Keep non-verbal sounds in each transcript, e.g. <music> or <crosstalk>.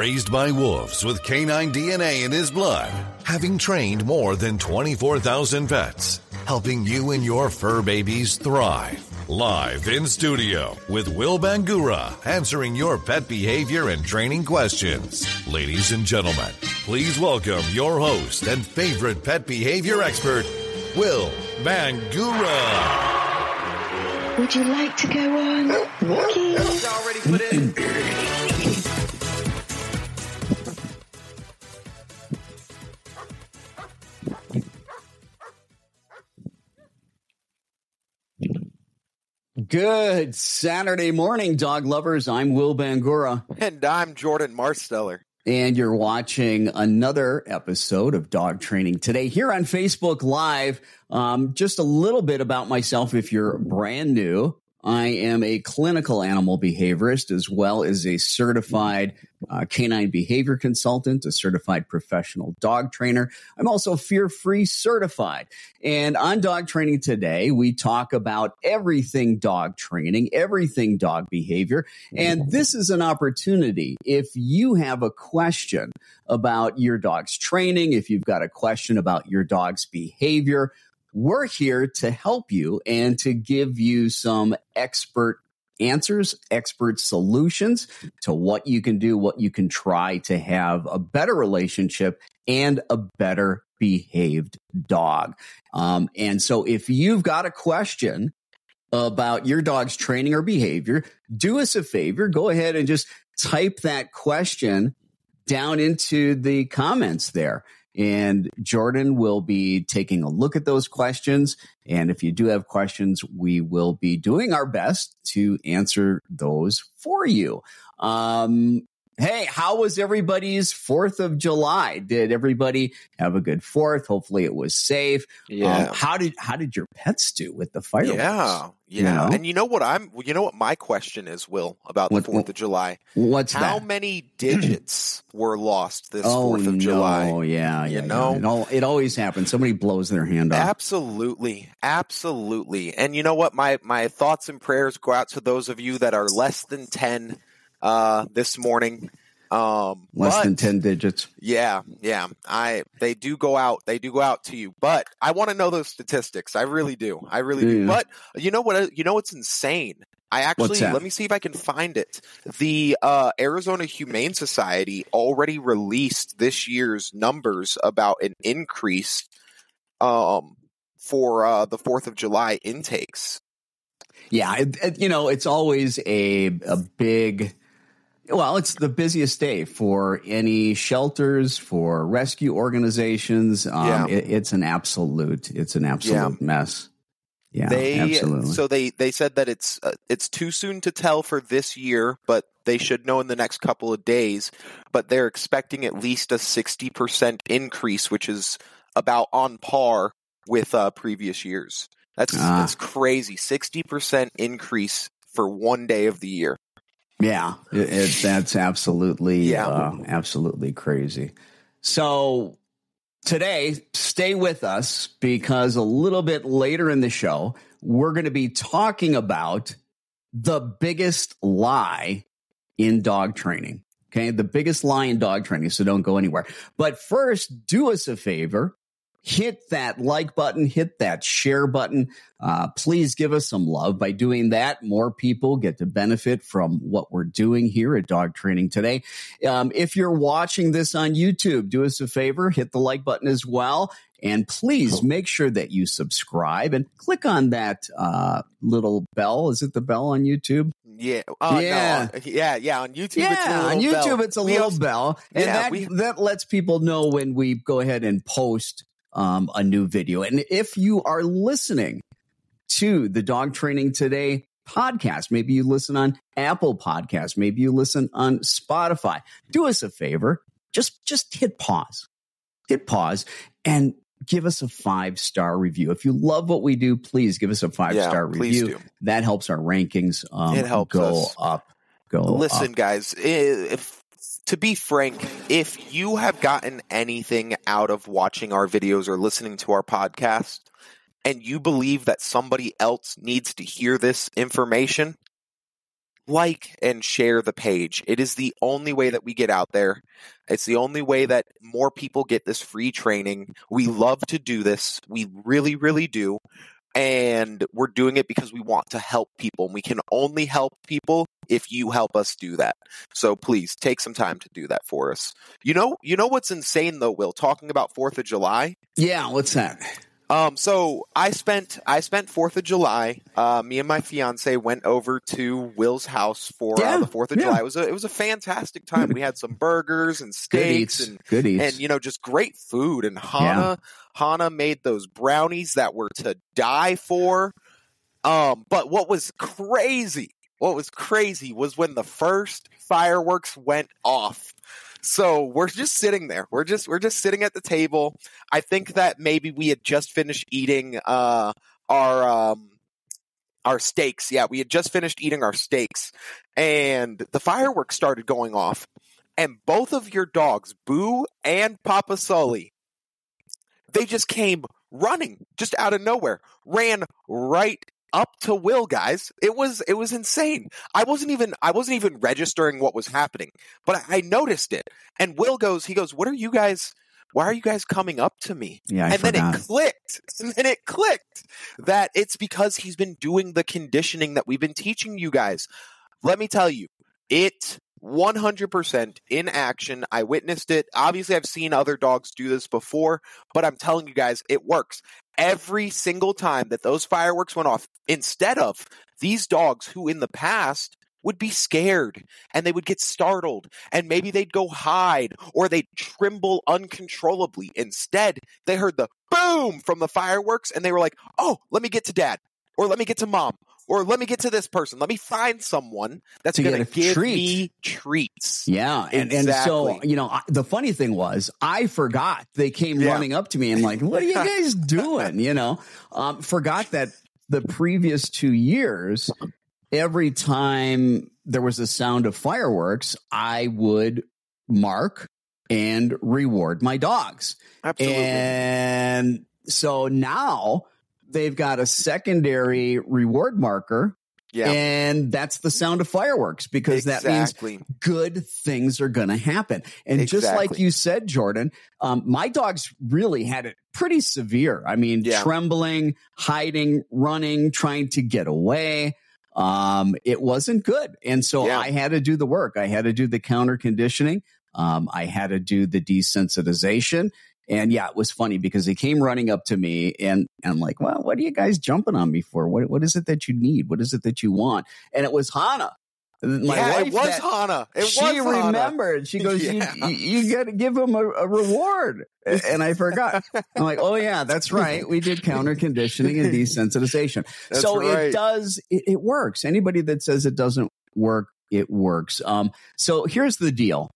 Raised by wolves with canine DNA in his blood, having trained more than 24,000 pets, helping you and your fur babies thrive. Live in studio with Will Bangura, answering your pet behavior and training questions. Ladies and gentlemen, please welcome your host and favorite pet behavior expert, Will Bangura. Would you like to go on? Keith? Good Saturday morning, dog lovers. I'm Will Bangura, And I'm Jordan Marsteller. and you're watching another episode of Dog Training Today here on Facebook Live. Um, just a little bit about myself if you're brand new. I am a clinical animal behaviorist as well as a certified uh, canine behavior consultant, a certified professional dog trainer. I'm also fear free certified. And on dog training today, we talk about everything dog training, everything dog behavior. And this is an opportunity. If you have a question about your dog's training, if you've got a question about your dog's behavior, we're here to help you and to give you some expert answers, expert solutions to what you can do, what you can try to have a better relationship and a better behaved dog. Um, and so if you've got a question about your dog's training or behavior, do us a favor, go ahead and just type that question down into the comments there. And Jordan will be taking a look at those questions. And if you do have questions, we will be doing our best to answer those for you. Um, hey, how was everybody's 4th of July? Did everybody have a good 4th? Hopefully it was safe. Um, how did, how did your pets do with the fireworks? yeah. Yeah. you know? And you know what I'm you know what my question is, Will, about What- the Fourth of July? What's How that? many digits were lost this Oh, Fourth of no. July? Oh, yeah, You know? yeah. It, al- it always happens. Somebody blows their hand off. Absolutely. Absolutely. And you know what? My my thoughts and prayers go out to those of you that are less than ten uh this morning. Um Less but- than 10 digits. Yeah, yeah. I they do go out. They do go out to you. But I want to know those statistics. I really do. I really do. But you know what you know what's insane? I actually let me see if I can find it. The uh, Arizona Humane Society already released this year's numbers about an increase um for uh, the 4th of July intakes. Yeah, it, it- you know, it's always a a big. Well, it's the busiest day for any shelters, for rescue organizations. Um, Yeah. it- it's an absolute, it's an absolute mess. Yeah, they absolutely. so they they said that it's uh, it's too soon to tell for this year, but they should know in the next couple of days. But they're expecting at least a sixty percent increase, which is about on par with uh, previous years. That's Ah. that's crazy. Sixty percent increase for one day of the year. Yeah, it, it, that's absolutely, Yeah. uh, absolutely crazy. So today, stay with us because a little bit later in the show, we're going to be talking about the biggest lie in dog training. Okay, the biggest lie in dog training. So don't go anywhere. But first, do us a favor. Hit that like button, hit that share button. Uh, please give us some love. By doing that, more people get to benefit from what we're doing here at Dog Training Today. Um, if you're watching this on YouTube, do us a favor, hit the like button as well. And please make sure that you subscribe and click on that uh, little bell. Is it the bell on YouTube? Yeah, uh, Yeah. no, yeah, yeah. On YouTube, it's a yeah, little on YouTube, bell. it's a little also- bell, and Yeah, that we- that lets people know when we go ahead and post um, a new video. And if you are listening to the Dog Training Today podcast, maybe you listen on Apple Podcasts, maybe you listen on Spotify. Do us a favor, just just hit pause, hit pause, and give us a five star review. If you love what we do, please give us a five Yeah, star review. do. That helps our rankings um, It helps go us. up. Go Listen, up. guys, if to be frank, if you have gotten anything out of watching our videos or listening to our podcast, and you believe that somebody else needs to hear this information, like and share the page. It is the only way that we get out there. It's the only way that more people get this free training. We love to do this. We really, really do. And we're doing it because we want to help people. And we can only help people if you help us do that. So please take some time to do that for us. You know, you know what's insane though, Will, talking about 4th of July? Yeah, what's that? Um, so I spent I spent Fourth of July. Uh, me and my fiance went over to Will's house for Yeah, uh, the Fourth of yeah. July. It was a it was a fantastic time. We had some burgers and Good steaks eats. and Good eats. and you know just great food. And Hana Hana made those brownies that were to die for. Um, but what was crazy, what was crazy was when the first fireworks went off. So we're just sitting there. We're just we're just sitting at the table. I think that maybe we had just finished eating uh our um our steaks. Yeah, we had just finished eating our steaks and the fireworks started going off. And both of your dogs, Boo and Papa Sully, they just came running just out of nowhere. Ran right up to Will, guys. It was it was insane. I wasn't even I wasn't even registering what was happening, but I, I noticed it. And Will goes, he goes, "What are you guys? Why are you guys coming up to me?" yeah, I and then it clicked. <laughs> And then it clicked that it's because he's been doing the conditioning that we've been teaching you guys. Let me tell you, it 100% in action. I witnessed it. Obviously, I've seen other dogs do this before, but I'm telling you guys, it works. Every single time that those fireworks went off, instead of these dogs who in the past would be scared and they would get startled and maybe they'd go hide or they'd tremble uncontrollably. Instead, they heard the boom from the fireworks and they were like, oh, let me get to dad or let me get to mom or let me get to this person. Let me find someone that's going to give treat. me treats. Yeah, and, and so you know I, the funny thing was I forgot they came Yeah. running up to me and like, "What are you <laughs> guys doing?" You know, um, forgot that the previous two years, every time there was a sound of fireworks, I would mark and reward my dogs. Absolutely. And so now they've got a secondary reward marker, yeah. and that's the sound of fireworks because that means good things are going to happen. And just like you said, Jordan, um, my dogs really had it pretty severe. I mean, Yeah. trembling, hiding, running, trying to get away. Um, it wasn't good. And so Yeah. I had to do the work. I had to do the counter conditioning. Um, I had to do the desensitization. And yeah, it was funny because they came running up to me and, and I'm like, well, what are you guys jumping on me for? What, what is it that you need? What is it that you want? And it was Hana. My yeah, wife it was that- Hana. It she was Hana. remembered. She goes, Yeah. "You, you, you got to give him a, a reward," and I forgot. I'm like, "Oh yeah, that's right. We did counter conditioning and desensitization. <laughs> That's so it does. It, it works. Anybody that says it doesn't work, it works. Um. So here's the deal: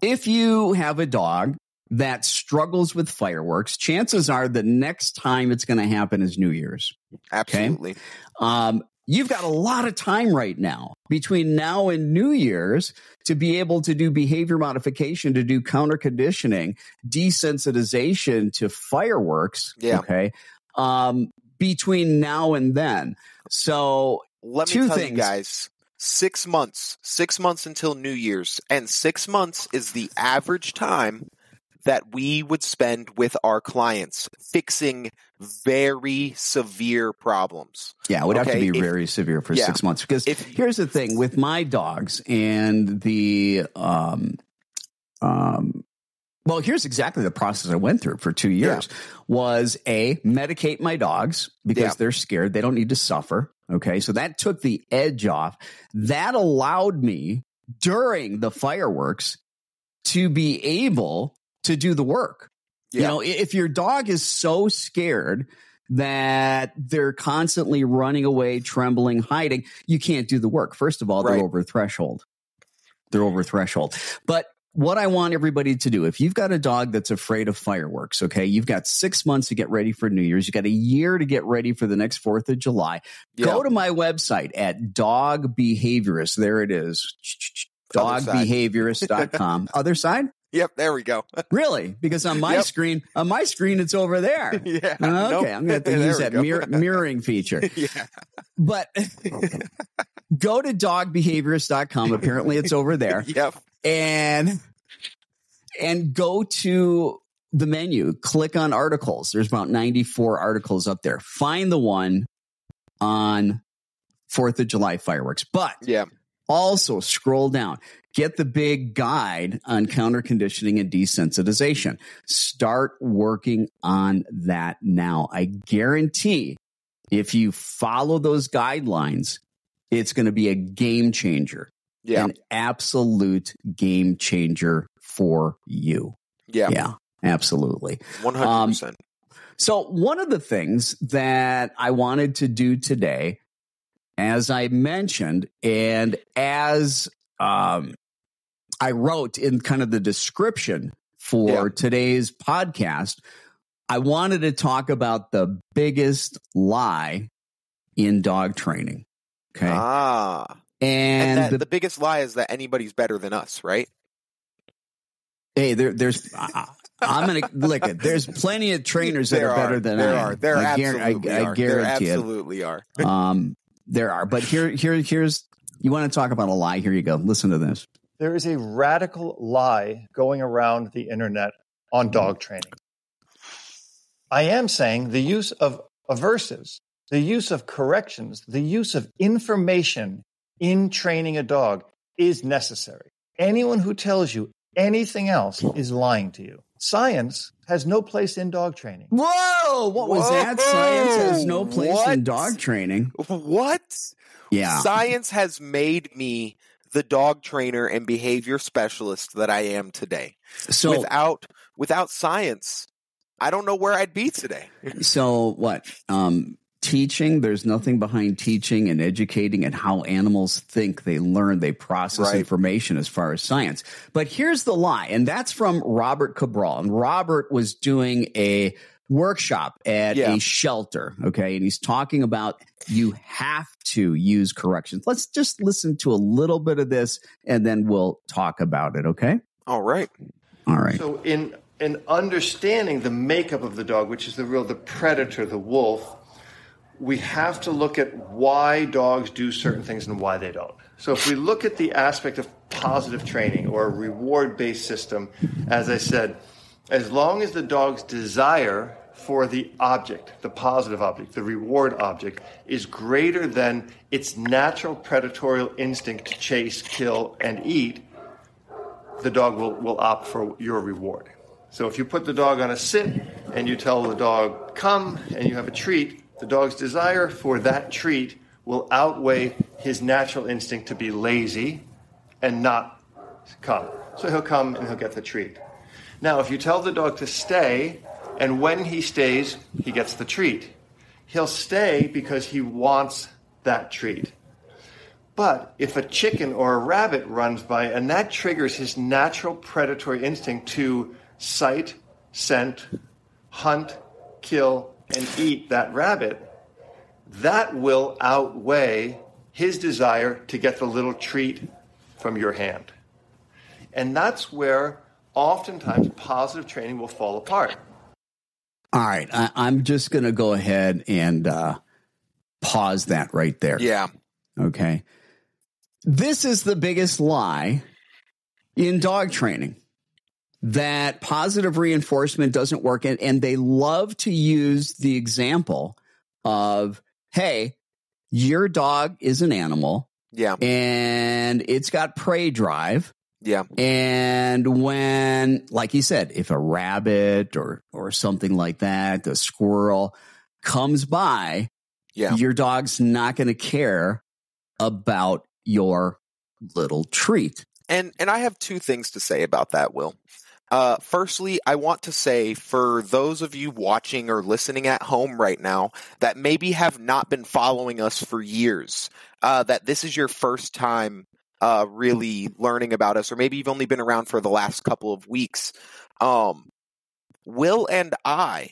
if you have a dog that struggles with fireworks, chances are the next time it's going to happen is New Year's. Absolutely. Um, you've got a lot of time right now between now and New Year's to be able to do behavior modification, to do counter conditioning, desensitization to fireworks. Yeah. Okay. Um, between now and then. So Let me Two tell things. you guys. Six months. Six months until New Year's. And six months is the average time that we would spend with our clients fixing very severe problems. Yeah, it would have to be if- very severe for yeah. six months. Because If- here's the thing with my dogs and the um um well, here's exactly the process I went through for two years was a medicate my dogs because Yeah. they're scared. They don't need to suffer. Okay. So that took the edge off. That allowed me during the fireworks to be able to do the work. You know, if your dog is so scared that they're constantly running away, trembling, hiding, you can't do the work. First of all, they're over threshold. They're over threshold. But what I want everybody to do, if you've got a dog that's afraid of fireworks, okay, you've got six months to get ready for New Year's. You got a year to get ready for the next 4th of July. Yeah. Go to my website at dog behaviorist. There it is. Dogbehaviorist.com. Other side? <laughs> Yep, there we go. <laughs> Really? Because on my Yep. screen, on my screen, it's over there. <laughs> yeah. Okay, nope. I'm going to have to <laughs> use that mirror, mirroring feature. yeah. But go to dogbehaviorist.com. Apparently, it's over there. Yep. and and go to the menu click on articles there's about 94 articles up there find the one on fourth of july fireworks but Yeah. Also scroll down get the big guide on counter conditioning and desensitization start working on that now i guarantee if you follow those guidelines it's going to be a game changer Yeah. an absolute game changer for you. Yeah. Yeah, absolutely. Um, one hundred percent. So, one of the things that I wanted to do today, as I mentioned, and as um, I wrote in kind of the description for Yeah. today's podcast, I wanted to talk about the biggest lie in dog training. Okay. Ah. and And, that, the the biggest lie is that anybody's better than us, right? Hey, there, there's. I, I'm gonna look at. <laughs> There's plenty of trainers that There are better than there I are. There I, absolutely I, I are. There guarantee absolutely are. <laughs> Um, there are, but here, here, here's. You want to talk about a lie? Here you go. Listen to this. There is a radical lie going around the internet on dog hmm. training. I am saying the use of aversives, the use of corrections, the use of information in training a dog is necessary. Anyone who tells you anything else hmm. is lying to you. Science has no place in dog training. Whoa! What was that? Science has no place in dog training. What? Yeah. Science has made me the dog trainer and behavior specialist that I am today. So, without without science, I don't know where I'd be today. so what? Um, teaching. There's nothing behind teaching and educating and how animals think, they learn, they process Right. information as far as science. But here's the lie, and that's from Robert Cabral. And Robert was doing a workshop at Yeah. a shelter. Okay. And he's talking about you have to use corrections. Let's just listen to a little bit of this and then we'll talk about it. Okay. All right. All right. So in in understanding the makeup of the dog, which is the real the predator, the wolf, we have to look at why dogs do certain things and why they don't. So if we look at the aspect of positive training or a reward-based system, as I said, as long as the dog's desire for the object, the positive object, the reward object, is greater than its natural predatory instinct to chase, kill, and eat, the dog will, will opt for your reward. So if you put the dog on a sit and you tell the dog, come, and you have a treat, the dog's desire for that treat will outweigh his natural instinct to be lazy and not come. So he'll come and he'll get the treat. Now, if you tell the dog to stay, and when he stays, he gets the treat, he'll stay because he wants that treat. But if a chicken or a rabbit runs by and that triggers his natural predatory instinct to sight, scent, hunt, kill, and eat that rabbit, that will outweigh his desire to get the little treat from your hand. And that's where oftentimes positive training will fall apart. All right. I, I'm just going to go ahead and uh, pause that right there. Yeah. Okay. This is the biggest lie in dog training that positive reinforcement doesn't work. And, and they love to use the example of, hey, your dog is an animal Yeah. and it's got prey drive. Yeah. And when, like you said, if a rabbit or, or something like that, a squirrel comes by, Yeah. your dog's not going to care about your little treat. And and I have two things to say about that, Will. Uh, firstly, I want to say for those of you watching or listening at home right now that maybe have not been following us for years, uh, that this is your first time uh, really learning about us, or maybe you've only been around for the last couple of weeks. Um, Will and I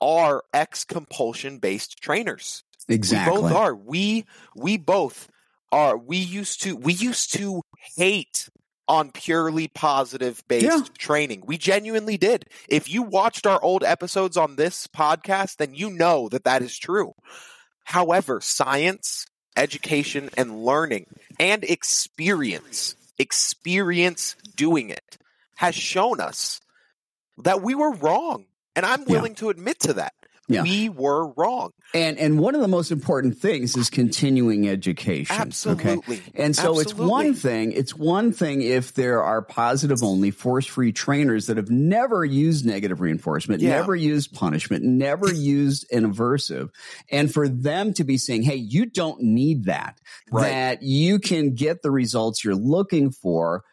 are ex compulsion based trainers. Exactly. We both are. We we both are. We used to we used to hate on purely positive based Yeah. training. We genuinely did. If you watched our old episodes on this podcast, then you know that that is true. However, science, education, and learning and experience, experience doing it has shown us that we were wrong. And I'm Yeah. willing to admit to that. Yeah. We were wrong. And and one of the most important things is continuing education. Okay. Absolutely. And so it's one thing, it's one thing if there are positive only force free trainers that have never used negative reinforcement, Yeah. never used punishment, never <laughs> used an aversive. And for them to be saying, Hey, you don't need that, Right. that you can get the results you're looking for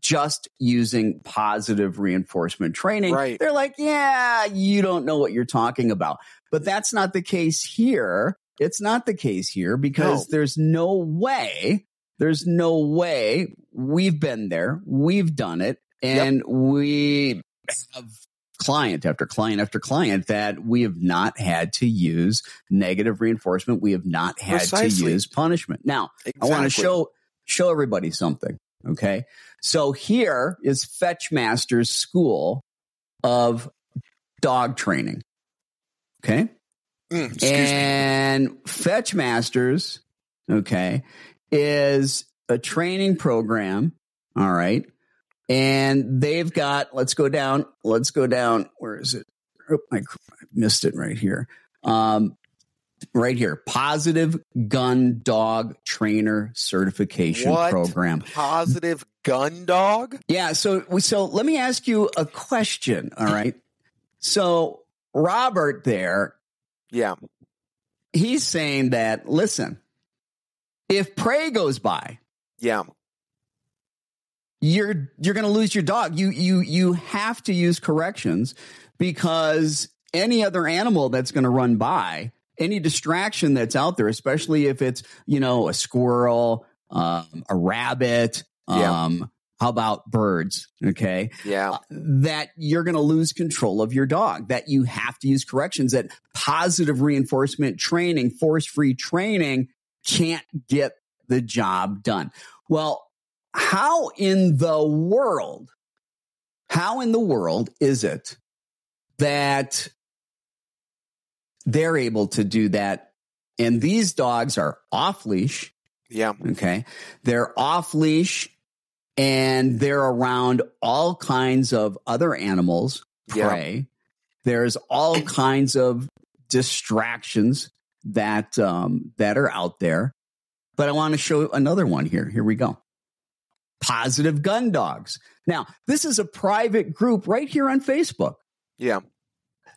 just using positive reinforcement training. Right. They're like, yeah, you don't know what you're talking about. But that's not the case here. It's not the case here because No. there's no way, there's no way we've been there. We've done it and we have client after client after client that we have not had to use negative reinforcement. We have not had Precisely. to use punishment. Now, I want to show show everybody something. Okay. So here is Fetchmasters school of dog training. Okay. Mm, me. and Fetchmasters, okay, is a training program. All right. And they've got, let's go down, let's go down. Where is it? Oh, I missed it right here. Um, right here, positive gun dog trainer certification What? program. Positive gun dog? Yeah. So, we so let me ask you a question. All right. So Robert there, Yeah. he's saying that, listen, if prey goes by, Yeah. you're you're going to lose your dog. You you you have to use corrections because any other animal that's going to run by, any distraction that's out there, especially if it's you know a squirrel, um, a rabbit, Yeah. um, how about birds? Okay, Yeah. that you're going to lose control of your dog, that you have to use corrections, that positive reinforcement training, force free training can't get the job done. Well, how in the world, how in the world is it that they're able to do that? And these dogs are off leash. Yeah. Okay. They're off leash and they're around all kinds of other animals, Yeah. There's all <clears throat> kinds of distractions that, um, that are out there. But I want to show another one here. Here we go. Positive gun dogs. Now, this is a private group right here on Facebook. Yeah.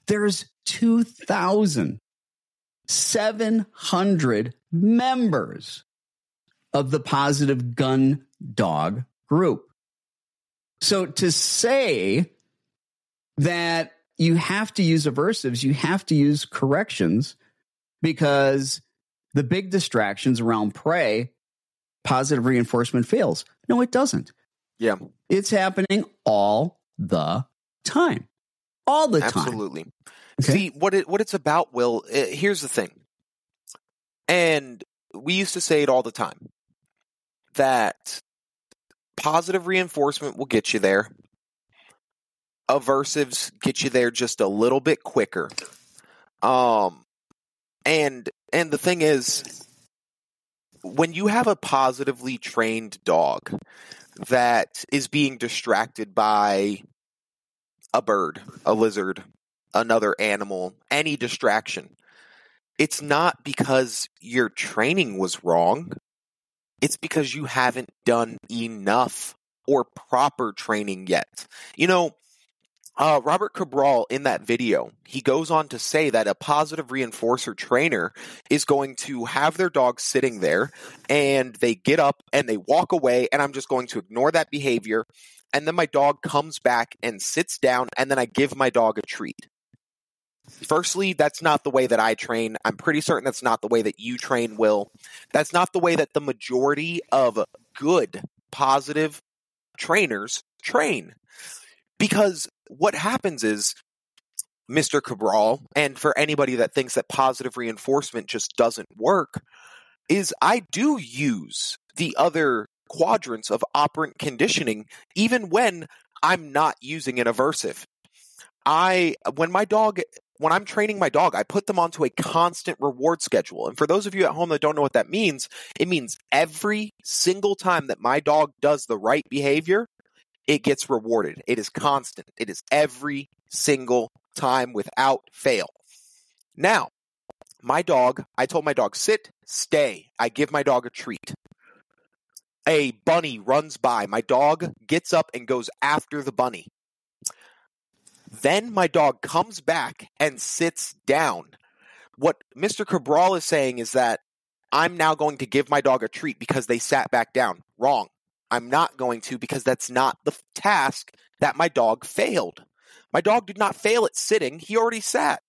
There's 2,700 members of the positive gun dog group. So to say that you have to use aversives, you have to use corrections because the big distractions around prey, positive reinforcement fails. No, it doesn't. Yeah. It's happening all the time. All the time. Absolutely. Okay. See what it what it's about. Will uh, here's the thing, and we used to say it all the time that positive reinforcement will get you there. Aversives get you there just a little bit quicker. Um, and and the thing is, when you have a positively trained dog that is being distracted by a bird, a lizard, another animal, any distraction. It's not because your training was wrong. It's because you haven't done enough or proper training yet. You know, uh, Robert Cabral in that video, he goes on to say that a positive reinforcer trainer is going to have their dog sitting there and they get up and they walk away, and I'm just going to ignore that behavior. And then my dog comes back and sits down, and then I give my dog a treat. Firstly, that's not the way that I train. I'm pretty certain that's not the way that you train, Will. That's not the way that the majority of good, positive trainers train. Because what happens is, Mr. Cabral, and for anybody that thinks that positive reinforcement just doesn't work, is I do use the other quadrants of operant conditioning, even when I'm not using an aversive. I, when my dog, when I'm training my dog, I put them onto a constant reward schedule. And for those of you at home that don't know what that means, it means every single time that my dog does the right behavior, it gets rewarded. It is constant. It is every single time without fail. Now, my dog, I told my dog, sit, stay. I give my dog a treat. A bunny runs by. My dog gets up and goes after the bunny. Then my dog comes back and sits down. What Mr. Cabral is saying is that I'm now going to give my dog a treat because they sat back down. Wrong. I'm not going to because that's not the task that my dog failed. My dog did not fail at sitting, he already sat.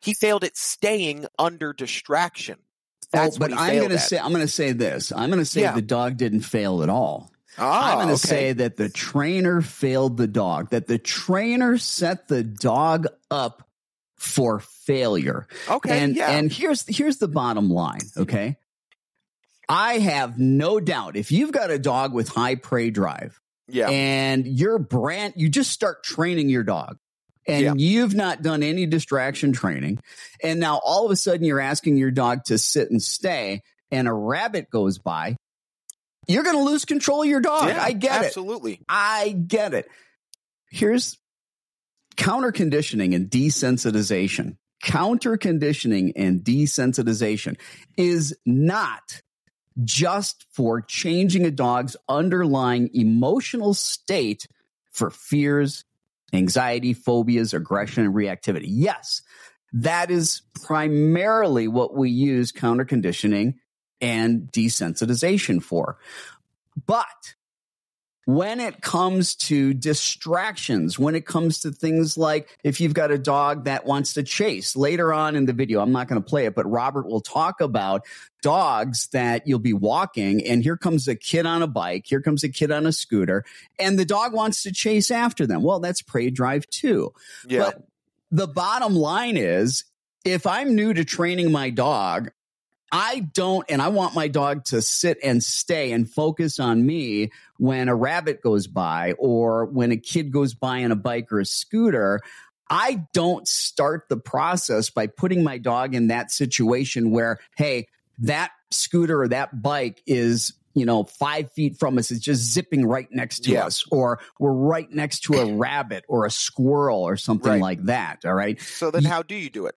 He failed at staying under distraction. That's oh, but I'm going to say I'm going to say this. I'm going to say yeah. the dog didn't fail at all. Ah, I'm going to okay. say that the trainer failed the dog. That the trainer set the dog up for failure. Okay, and yeah. and here's here's the bottom line. Okay, I have no doubt if you've got a dog with high prey drive, yeah, and your brand, you just start training your dog and Yeah. you've not done any distraction training. And now all of a sudden you're asking your dog to sit and stay and a rabbit goes by. You're going to lose control of your dog. yeah, I get it. absolutely. I get it. Here's counter conditioning and desensitization. Counter conditioning and desensitization is not just for changing a dog's underlying emotional state for fears, anxiety, phobias, aggression, and reactivity. Yes, that is primarily what we use counter conditioning and desensitization for. But when it comes to distractions, when it comes to things like if you've got a dog that wants to chase later on in the video, I'm not going to play it, but Robert will talk about dogs that you'll be walking and here comes a kid on a bike, here comes a kid on a scooter, and the dog wants to chase after them. Well, that's prey drive too. Yeah, But the bottom line is if I'm new to training my dog, I don't, and I want my dog to sit and stay and focus on me when a rabbit goes by or when a kid goes by on a bike or a scooter. I don't start the process by putting my dog in that situation where, hey, that scooter or that bike is you know, five feet from us. It's just zipping right next to Yeah. us, or we're right next to a <clears throat> rabbit or a squirrel or something Right. like that. All right. so then how do you do it?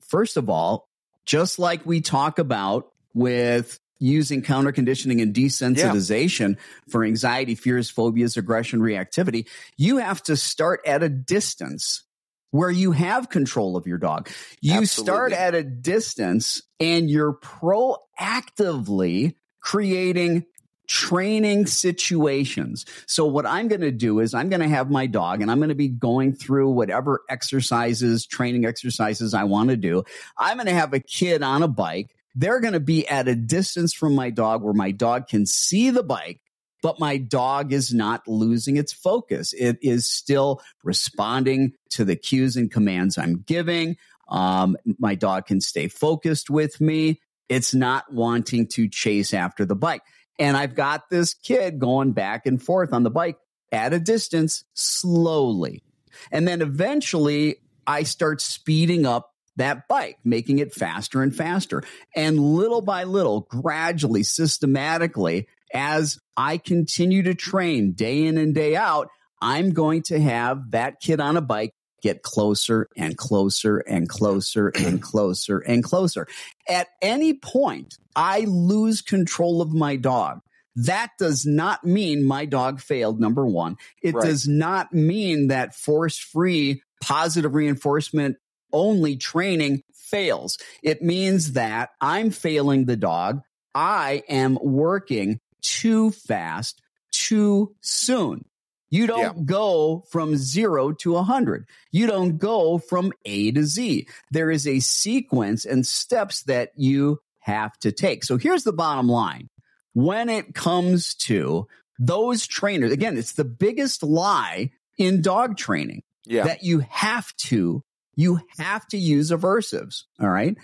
First of all, just like we talk about with using counter conditioning and desensitization for anxiety, fears, phobias, aggression, reactivity, you have to start at a distance where you have control of your dog. You start at a distance and you're proactively creating training situations. So what I'm going to do is I'm going to have my dog and I'm going to be going through whatever exercises, training exercises I want to do. I'm going to have a kid on a bike. They're going to be at a distance from my dog where my dog can see the bike, but my dog is not losing its focus. It is still responding to the cues and commands I'm giving. Um, my dog can stay focused with me. It's not wanting to chase after the bike. And I've got this kid going back and forth on the bike at a distance slowly. And then eventually I start speeding up that bike, making it faster and faster. And little by little, gradually, systematically, as I continue to train day in and day out, I'm going to have that kid on a bike get closer and closer and closer and <clears throat> closer and closer. At any point, I lose control of my dog. That does not mean my dog failed, number one. It Right. does not mean that force free positive reinforcement only training fails. It means that I'm failing the dog. I am working too fast, too soon. You don't Yeah. go from zero to a hundred. You don't go from A to Z. There is a sequence and steps that you have to take. So here's the bottom line. When it comes to those trainers, again, it's the biggest lie in dog training Yeah, that you have to, you have to use aversives. All right.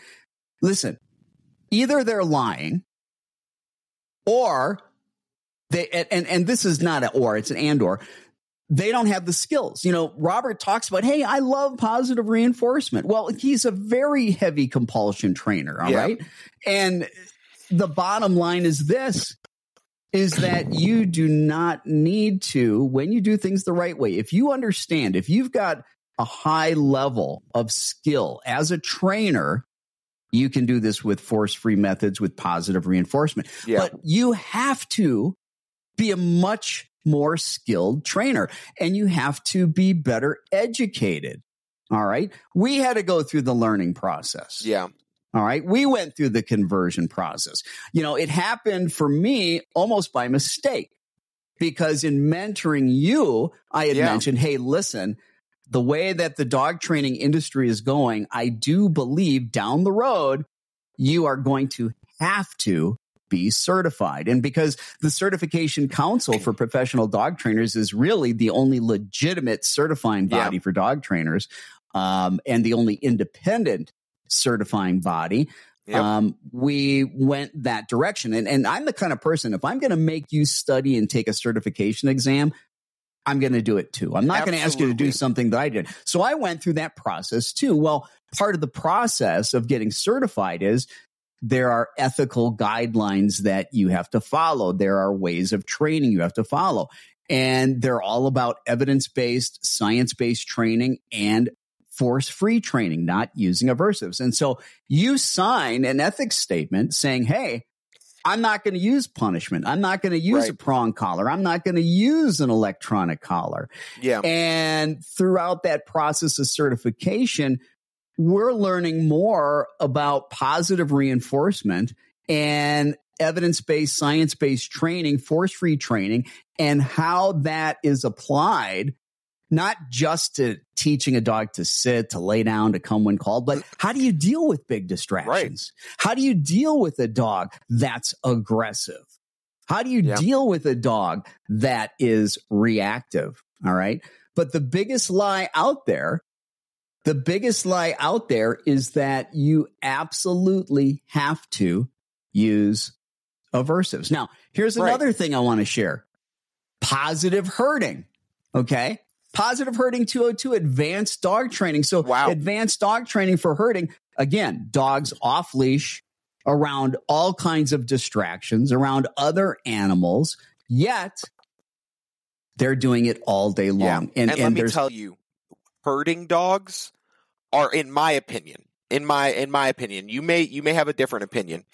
Listen, either they're lying or They and and this is not an or, it's an and or. They don't have the skills. You know, Robert talks about, hey, I love positive reinforcement. Well, he's a very heavy compulsion trainer, all Yeah. right, And the bottom line is this is that you do not need to when you do things the right way. If you understand, if you've got a high level of skill as a trainer, you can do this with force free methods with positive reinforcement. Yeah. But you have to be a much more skilled trainer and you have to be better educated. All right. We had to go through the learning process. Yeah. All right. We went through the conversion process. You know, it happened for me almost by mistake because in mentoring you, I had Yeah. mentioned, Hey, listen, the way that the dog training industry is going, I do believe down the road, you are going to have to be certified. And because the Certification Council for Professional Dog Trainers is really the only legitimate certifying Yeah. body for dog trainers, um, and the only independent certifying body, Yep. um, we went that direction. And, and I'm the kind of person, if I'm going to make you study and take a certification exam, I'm going to do it too. I'm not going to ask you to do something that I did. So I went through that process too. Well, part of the process of getting certified is there are ethical guidelines that you have to follow. There are ways of training you have to follow. And they're all about evidence based, science based training and force free training, not using aversives. And so you sign an ethics statement saying, Hey, I'm not going to use punishment. I'm not going to use a prong collar. I'm not going to use an electronic collar. Yeah. And throughout that process of certification, we're learning more about positive reinforcement and evidence based, science based training, force free training, and how that is applied, not just to teaching a dog to sit, to lay down, to come when called, but how do you deal with big distractions? How do you deal with a dog that's aggressive? How do you Yeah. deal with a dog that is reactive? All right. But the biggest lie out there, the biggest lie out there is that you absolutely have to use aversives. Now, here's Right. another thing I want to share. Positive herding. Okay. Positive herding 202 advanced dog training. So Wow. advanced dog training for herding. Again, dogs off leash around all kinds of distractions, around other animals, yet they're doing it all day long. And, let me tell you, herding dogs are, in my opinion, in my in my opinion, you may you may have a different opinion.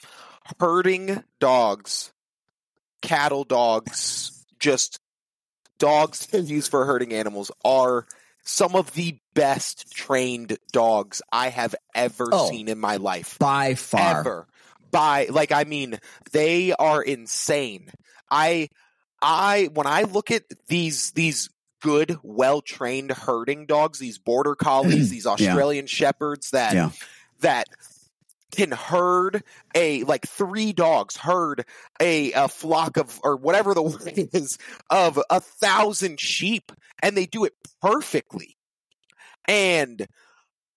Herding dogs, cattle dogs, just dogs used for herding animals are some of the best trained dogs I have ever Oh. seen in my life. by far. ever by like i mean they are insane i i when i look at these these good well trained herding dogs these border collies <clears throat> these australian shepherds that Yeah. that can herd a like three dogs herd a, a flock of or whatever the <laughs> word is of a thousand sheep and they do it perfectly and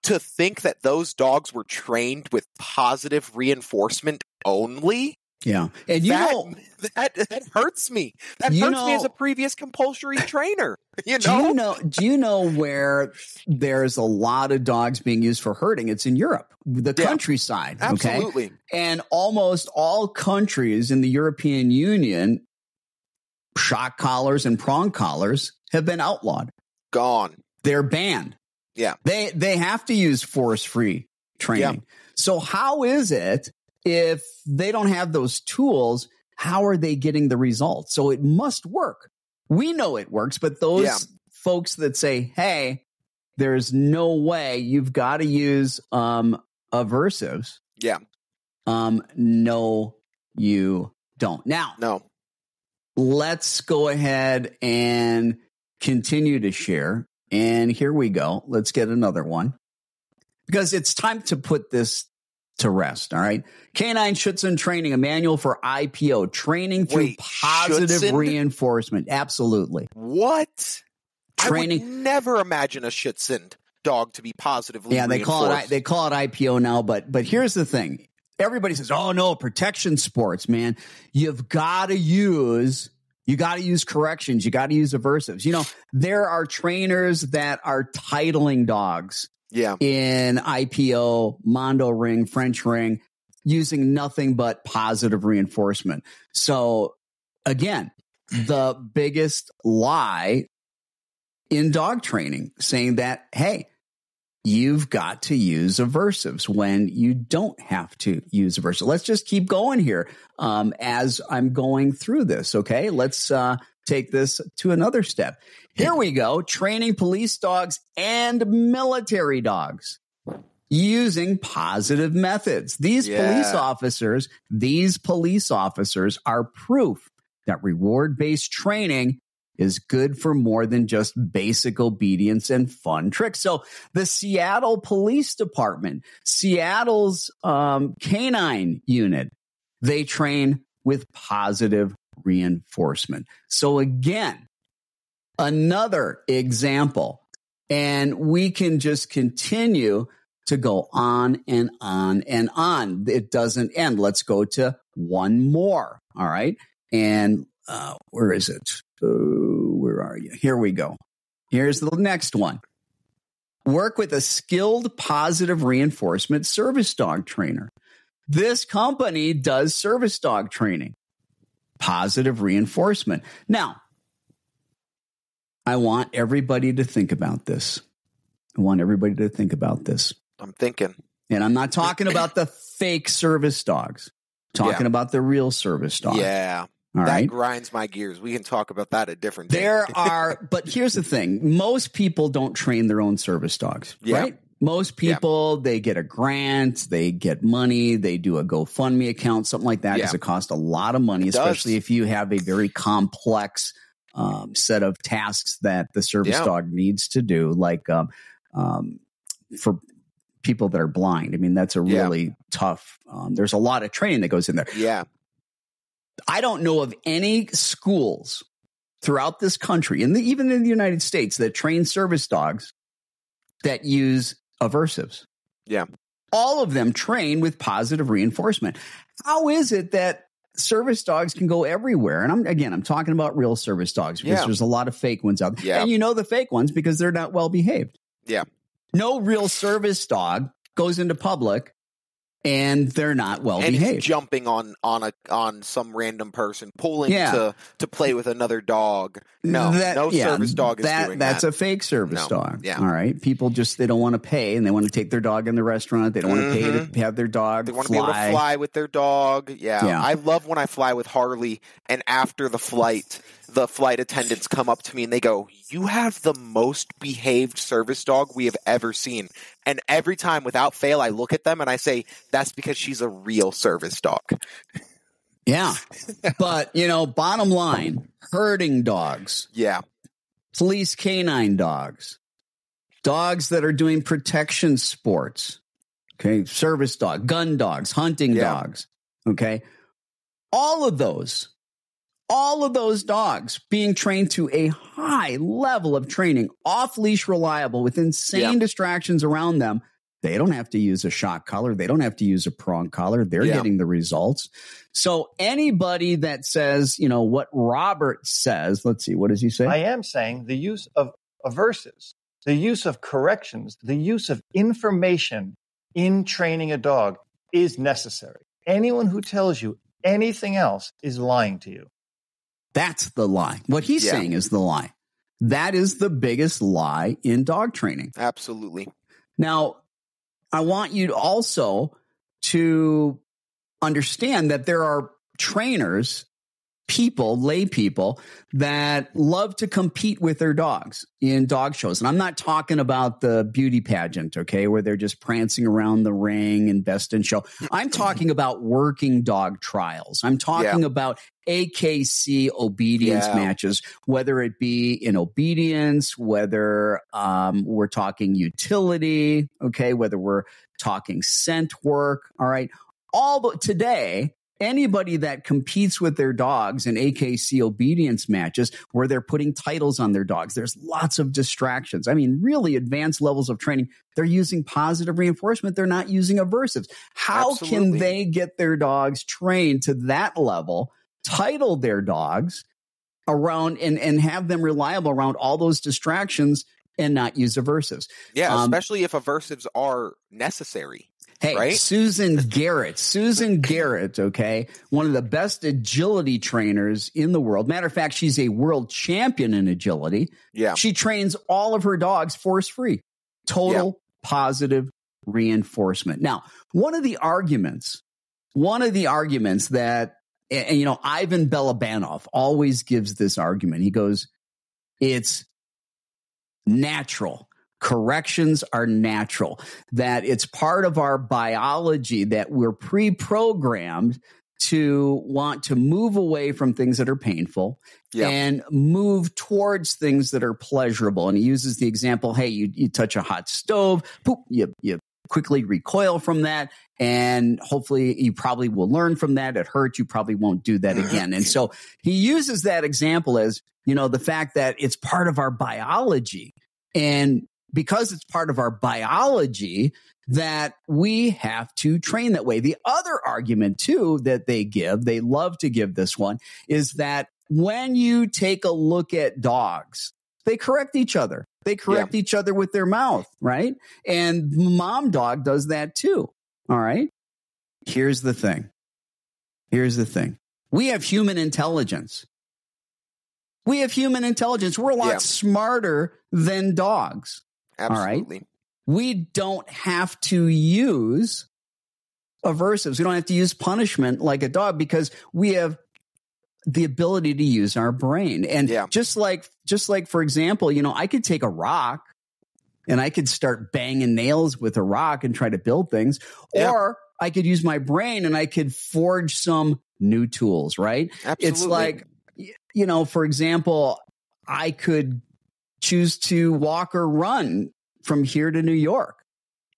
to think that those dogs were trained with positive reinforcement only Yeah. And you that, know, that that hurts me that hurts me as a previous compulsory trainer <laughs> you do know you know do you know where there's a lot of dogs being used for herding? It's in Europe, the Yeah. countryside. Okay. absolutely And almost all countries in the European Union, shock collars and prong collars have been outlawed. gone They're banned. Yeah. They they have to use force free training. So how is it if they don't have those tools, how are they getting the results? So it must work. We know it works, but those Yeah. folks that say, "Hey, there's no way you've got to use um aversives." Yeah. Um no you don't. Now, no let's go ahead and continue to share. And here we go. Let's get another one because it's time to put this to rest. All right. Canine Schutzhund training, a manual for IPO training through Wait, positive Schutzhund? reinforcement. Absolutely. what i Training- would never imagine a Schutzhund dog to be positively Yeah. They call it, they call it IPO now, but, but here's the thing. Everybody says, Oh no, protection sports, man. You've got to use You got to use corrections. You got to use aversives. You know, there are trainers that are titling dogs Yeah. in IPO, Mondo Ring, French Ring, using nothing but positive reinforcement. So again, the biggest lie in dog training saying that, hey, you've got to use aversives when you don't have to use aversives. Let's just keep going here um, as I'm going through this. Okay. Let's uh, take this to another step. Here we go. Training police dogs and military dogs using positive methods. These Yeah. police officers, these police officers are proof that reward based training is good for more than just basic obedience and fun tricks. So the Seattle Police Department, Seattle's um, canine unit, they train with positive reinforcement. So again, another example, and we can just continue to go on and on and on. It doesn't end. Let's go to one more. All right. And uh, where is it? Uh, where are you? Here we go. Here's the next one. Work with a skilled positive reinforcement service dog trainer. This company does service dog training, positive reinforcement. Now, I want everybody to think about this. I want everybody to think about this. I'm thinking. And I'm not talking about the fake service dogs. I'm talking Yeah. about the real service dogs. Yeah. All that right. grinds my gears. We can talk about that a different day. There <laughs> are, but here's the thing: most people don't train their own service dogs, Yeah. right? Most people they get a grant, they get money, they do a GoFundMe account, something like that, because Yeah. it costs a lot of money, It does. especially if you have a very complex um, set of tasks that the service Yeah. dog needs to do, like um, um, for people that are blind. I mean, that's a Yeah. really tough. Um, there's a lot of training that goes in there. yeah. I don't know of any schools throughout this country, and even in the United States, that train service dogs that use aversives. Yeah. All of them train with positive reinforcement. How is it that service dogs can go everywhere? And I'm again, I'm talking about real service dogs because Yeah. there's a lot of fake ones out there. Yeah. And you know the fake ones because they're not well behaved. Yeah. No real service dog goes into public and they're not well and behaved. jumping on on a on some random person, pulling Yeah. to to play with another dog. No, That- no yeah, service dog is that, doing that's that. a fake service No. dog. Yeah. All right. People just they don't want to pay and they want to take their dog in the restaurant. They don't want to pay to have their dog Mm-hmm. they want to be able to fly with their dog. Yeah. Yeah. I love when I fly with Harley, and after the flight, the flight attendants come up to me and they go, "You have the most behaved service dog we have ever seen." And every time, without fail, I look at them and I say, "That's because she's a real service dog." Yeah. but, you know, bottom line, herding dogs, Yeah, police canine dogs, dogs that are doing protection sports, okay, service dog, gun dogs, hunting Yeah. dogs, okay. All of those, all of those dogs being trained to a high level of training, off leash reliable with insane Yeah. distractions around them. They don't have to use a shock collar. They don't have to use a prong collar. They're Yeah. getting the results. So anybody that says, you know, what Robert says, let's see, what does he say? I am saying the use of aversives, the use of corrections, the use of information in training a dog is necessary. Anyone who tells you anything else is lying to you. That's the lie. What he's Yeah. saying is the lie. That is the biggest lie in dog training. absolutely. Now, I want you also to understand that there are trainers, people, lay people that love to compete with their dogs in dog shows. And I'm not talking about the beauty pageant, okay, where they're just prancing around the ring and best in show. I'm talking about working dog trials. I'm talking about AKC obedience Yeah. matches, whether it be in obedience, whether um, we're talking utility, okay, whether we're talking scent work. All right. All but today, anybody that competes with their dogs in AKC obedience matches where they're putting titles on their dogs, there's lots of distractions. I mean, really advanced levels of training. They're using positive reinforcement. They're not using aversives. How Absolutely. can they get their dogs trained to that level, title their dogs, around and, and have them reliable around all those distractions and not use aversives. Yeah, Um, especially if aversives are necessary. Hey, Right? Susan Garrett. Susan Garrett, okay, one of the best agility trainers in the world. Matter of fact, she's a world champion in agility. Yeah. She trains all of her dogs force free. Total positive reinforcement. Now, one of the arguments, one of the arguments that, and, you know, Ivan Balabanov always gives this argument. He goes, it's natural. Corrections are natural, that it's part of our biology that we're pre programmed to want to move away from things that are painful Yeah. and move towards things that are pleasurable. And he uses the example, hey, you, you touch a hot stove, poop, you, you quickly recoil from that. And hopefully you probably will learn from that. It hurt. You probably won't do that mm-hmm. again. And so he uses that example as, you know, the fact that it's part of our biology. And because it's part of our biology, that we have to train that way. The other argument too that they give, they love to give this one is that when you take a look at dogs, they correct each other. They correct each other with their mouth, right? And mom dog does that too. All right. Here's the thing. Here's the thing. We have human intelligence. We have human intelligence. We're a lot Yeah. smarter than dogs. Right. Absolutely. We don't have to use aversives. We don't have to use punishment like a dog because we have the ability to use our brain. And Yeah. just like, just like, for example, you know, I could take a rock and I could start banging nails with a rock and try to build things, Yeah. or I could use my brain and I could forge some new tools, right? Absolutely. It's like, you know, for example, I could choose to walk or run from here to New York.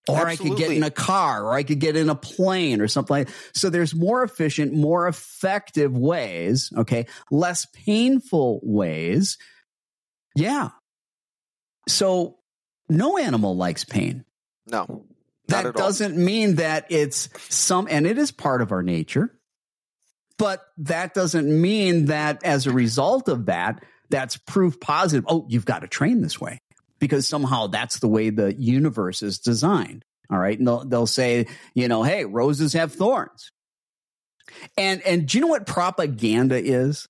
Or I could get in a car or I could get in a plane or something like So there's more efficient, more effective ways, okay? Less painful ways. Yeah. So no animal likes pain no. That at doesn't mean that it's some, and it is part of our nature, but that doesn't mean that as a result of that, that's proof positive. Oh, you've got to train this way because somehow that's the way the universe is designed. All right. And they'll, they'll say, you know, hey, roses have thorns. And, and do you know what propaganda is?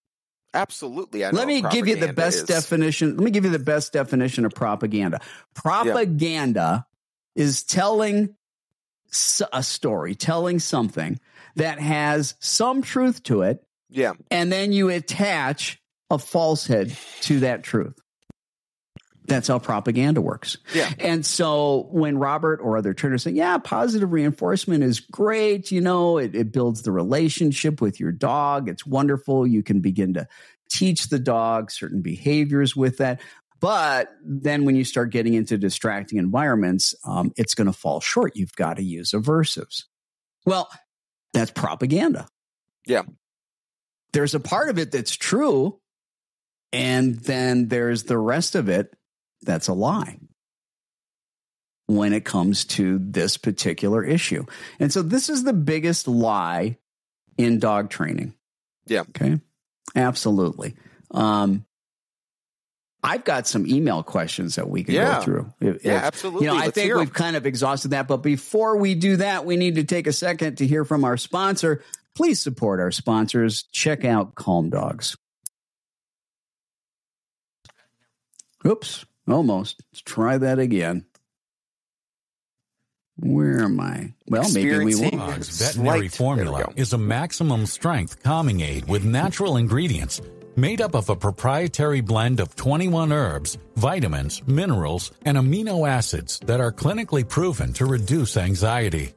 Absolutely. I know Let me give you the best is. definition. Let me give you the best definition of propaganda. Propaganda is telling a story, telling something that has some truth to it, Yeah. and then you attach a falsehood to that truth. That's how propaganda works. Yeah. And so when Robert or other trainers say, yeah, positive reinforcement is great, you know, it, it builds the relationship with your dog. It's wonderful. You can begin to teach the dog certain behaviors with that. But then when you start getting into distracting environments, um, it's going to fall short. You've got to use aversives. Well, that's propaganda. Yeah. There's a part of it that's true. And then there's the rest of it that's a lie when it comes to this particular issue. And so this is the biggest lie in dog training. Yeah. Okay. Absolutely. Um, I've got some email questions that we can Yeah. go through. If- Yeah, if- absolutely. You know, I Let's think we've kind of exhausted that, but before we do that, we need to take a second to hear from our sponsor. Please support our sponsors. Check out Calm Dogs. Oops, almost. Let's try that again. Where am I? Well, maybe we won't. Dog's veterinary Slight- formula is a maximum strength calming aid with natural ingredients made up of a proprietary blend of 21 herbs, vitamins, minerals, and amino acids that are clinically proven to reduce anxiety.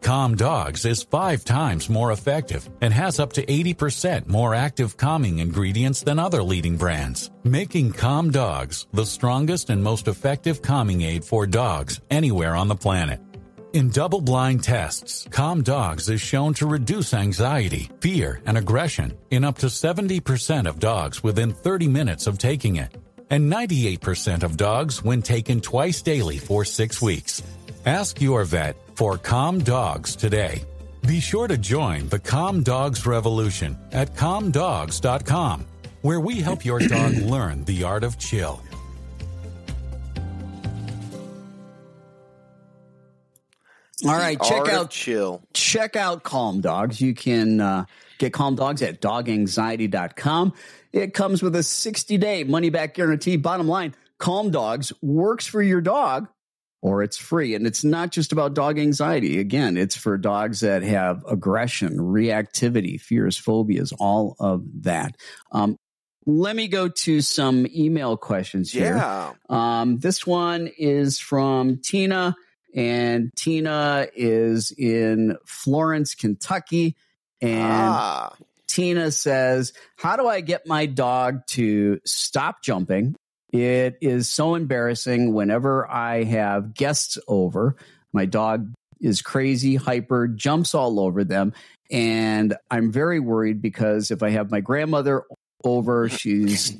Calm Dogs is five times more effective and has up to 80% more active calming ingredients than other leading brands, making Calm Dogs the strongest and most effective calming aid for dogs anywhere on the planet. In double blind tests, Calm Dogs is shown to reduce anxiety, fear, and aggression in up to 70% of dogs within 30 minutes of taking it, and 98% of dogs when taken twice daily for six weeks. Ask your vet for Calm Dogs today. Be sure to join the Calm Dogs revolution at calmdogs.com. where we help your dog <clears throat> learn the art of chill. All right, check Art out chill. check out Calm Dogs. You can uh, get Calm Dogs at doganxiety.com. It comes with a 60 day money back guarantee. Bottom line, Calm Dogs works for your dog or it's free. And it's not just about dog anxiety. Again, it's for dogs that have aggression, reactivity, fears, phobias, all of that. Um, let me go to some email questions here. Yeah. Um, this one is from Tina, and Tina is in Florence, Kentucky. And ah. Tina says, How do I get my dog to stop jumping? It is so embarrassing whenever I have guests over. My dog is crazy, hyper, jumps all over them. And I'm very worried because if I have my grandmother over, she's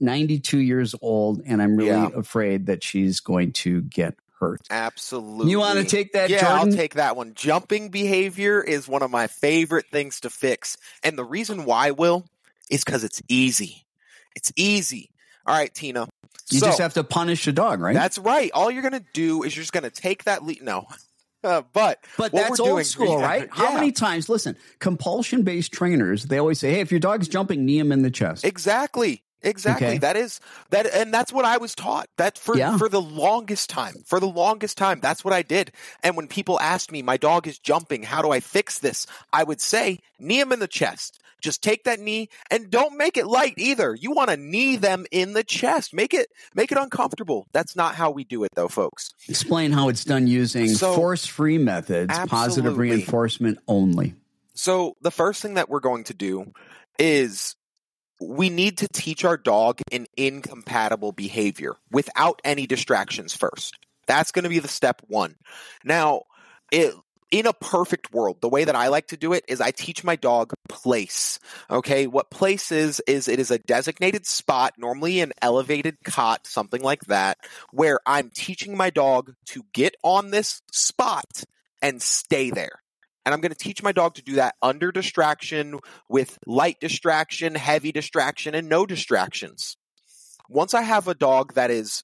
92 years old, and I'm really Yeah. afraid that she's going to get hurt. Absolutely. You wanna take that, Yeah, Jordan? I'll take that one. Jumping behavior is one of my favorite things to fix. And the reason why, Will, is because it's easy. It's easy. All right, Tina. You So, just have to punish the dog, right? That's right. All you're going to do is you're just going to take that lead. No. <laughs> Uh, but But that's old doing- school, Yeah, right? How many times? Listen, compulsion based trainers, they always say, hey, if your dog's jumping, knee him in the chest. Exactly. Exactly. Okay. That is that and that's what I was taught. That for Yeah. for the longest time. For the longest time, that's what I did. And when people asked me, my dog is jumping, how do I fix this? I would say, knee him in the chest. Just take that knee and don't make it light either. You want to knee them in the chest. Make it make it uncomfortable. That's not how we do it though, folks. Explain how it's done using So- force free methods, positive reinforcement only. So the first thing that we're going to do is we need to teach our dog an incompatible behavior without any distractions first. That's going to be the step one. Now, it, in a perfect world, the way that I like to do it is I teach my dog place. Okay. What place is, is it is a designated spot, normally an elevated cot, something like that, where I'm teaching my dog to get on this spot and stay there. And I'm going to teach my dog to do that under distraction, with light distraction, heavy distraction, and no distractions. Once I have a dog that is,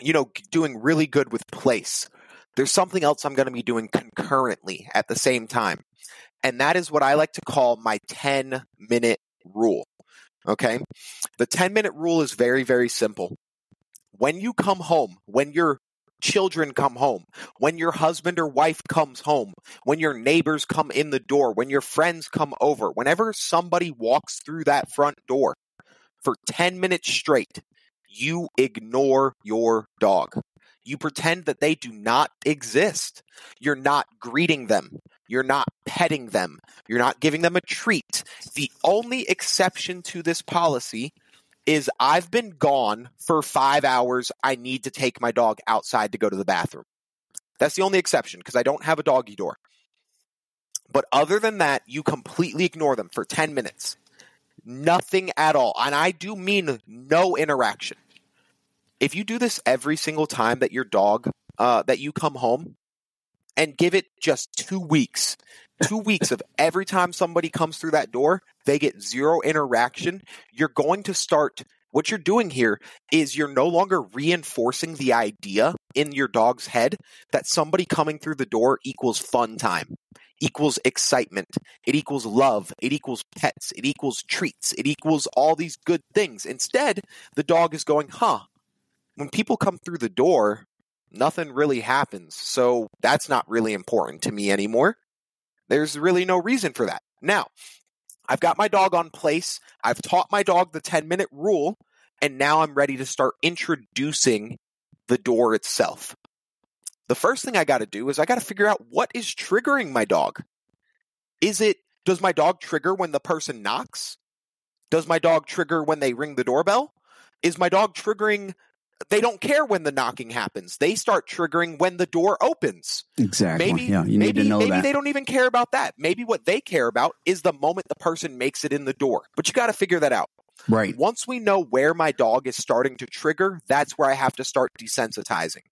you know, doing really good with place, there's something else I'm going to be doing concurrently at the same time. And that is what I like to call my 10 minute rule. Okay. The 10 minute rule is very, very simple. When you come home, when your children come home, when your husband or wife comes home, when your neighbors come in the door, when your friends come over, whenever somebody walks through that front door for 10 minutes straight, you ignore your dog. You pretend that they do not exist. You're not greeting them. You're not petting them. You're not giving them a treat. The only exception to this policy is I've been gone for five hours. I need to take my dog outside to go to the bathroom. That's the only exception because I don't have a doggy door. But other than that, you completely ignore them for 10 minutes. Nothing at all. And I do mean no interaction. If you do this every single time that your dog, uh, that you come home and give it just two weeks, two weeks of every time somebody comes through that door, they get zero interaction, you're going to start. What you're doing here is you're no longer reinforcing the idea in your dog's head that somebody coming through the door equals fun time, equals excitement, it equals love, it equals pets, it equals treats, it equals all these good things. Instead, the dog is going, huh, when people come through the door, nothing really happens. So that's not really important to me anymore. There's really no reason for that. Now, I've got my dog on place. I've taught my dog the 10 minute rule, and now I'm ready to start introducing the door itself. The first thing I got to do is I got to figure out what is triggering my dog. Is it, does my dog trigger when the person knocks? Does my dog trigger when they ring the doorbell? Is my dog triggering? They don't care when the knocking happens. They start triggering when the door opens. Exactly. Maybe, yeah, you maybe, need to know maybe that. they don't even care about that. Maybe what they care about is the moment the person makes it in the door. But you got to figure that out. right. Once we know where my dog is starting to trigger, that's where I have to start desensitizing.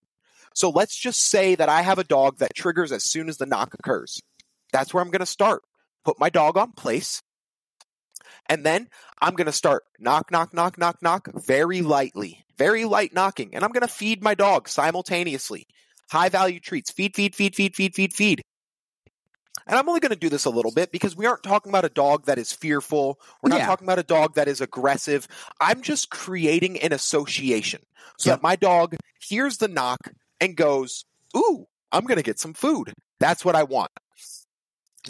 So let's just say that I have a dog that triggers as soon as the knock occurs. That's where I'm going to start. Put my dog on place. And then I'm going to start knock, knock, knock, knock, knock very lightly, very light knocking. And I'm going to feed my dog simultaneously. High value treats. Feed, feed, feed, feed, feed, feed, feed. And I'm only going to do this a little bit because we aren't talking about a dog that is fearful. We're not Yeah. talking about a dog that is aggressive. I'm just creating an association so Yep. that my dog hears the knock and goes, Ooh, I'm going to get some food. That's what I want.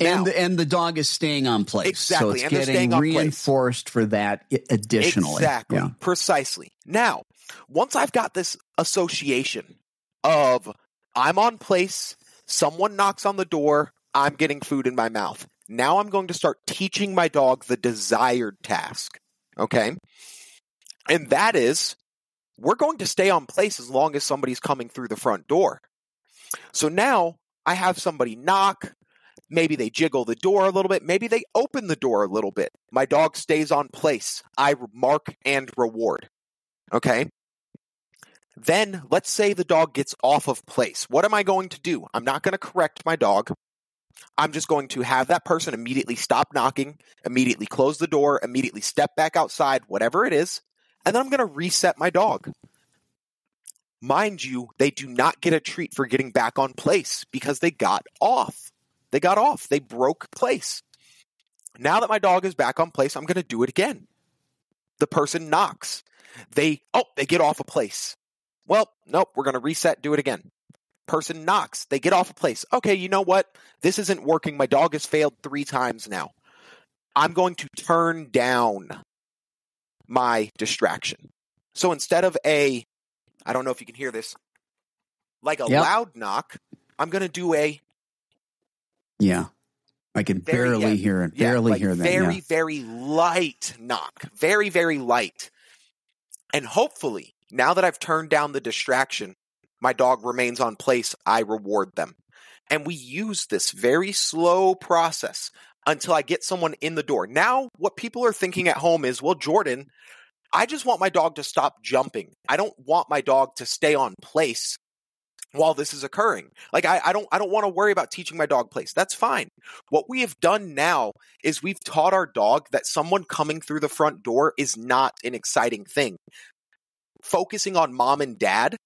Now- and the, and the dog is staying on place. Exactly, So it's and getting staying on place. reinforced for that additionally. Exactly. Yeah. Precisely. Now, once I've got this association of I'm on place, someone knocks on the door, I'm getting food in my mouth. Now I'm going to start teaching my dog the desired task. Okay? And that is we're going to stay on place as long as somebody's coming through the front door. So now I have somebody knock, Maybe they jiggle the door a little bit. Maybe they open the door a little bit. My dog stays on place. I mark and reward. Okay. Then let's say the dog gets off of place. What am I going to do? I'm not going to correct my dog. I'm just going to have that person immediately stop knocking, immediately close the door, immediately step back outside, whatever it is, and then I'm going to reset my dog. Mind you, they do not get a treat for getting back on place because they got off. They got off. They broke place. Now that my dog is back on place, I'm going to do it again. The person knocks. They, oh, they get off a place. Well, nope, we're going to reset, do it again. Person knocks. They get off a place. Okay, you know what? This isn't working. My dog has failed three times now. I'm going to turn down my distraction. So instead of a, I don't know if you can hear this, like a Yep. loud knock, I'm going to do a Yeah. I can Very- barely yeah, hear it. Yeah, Barely like hear that. Very, yeah. very light knock. Very, very light. And hopefully, now that I've turned down the distraction, my dog remains on place. I reward them. And we use this very slow process until I get someone in the door. Now, what people are thinking at home is, well, Jordan, I just want my dog to stop jumping. I don't want my dog to stay on place while this is occurring. Like I, I don't I don't want to worry about teaching my dog place. That's fine. What we have done now is we've taught our dog that someone coming through the front door is not an exciting thing. Focusing on mom and dad,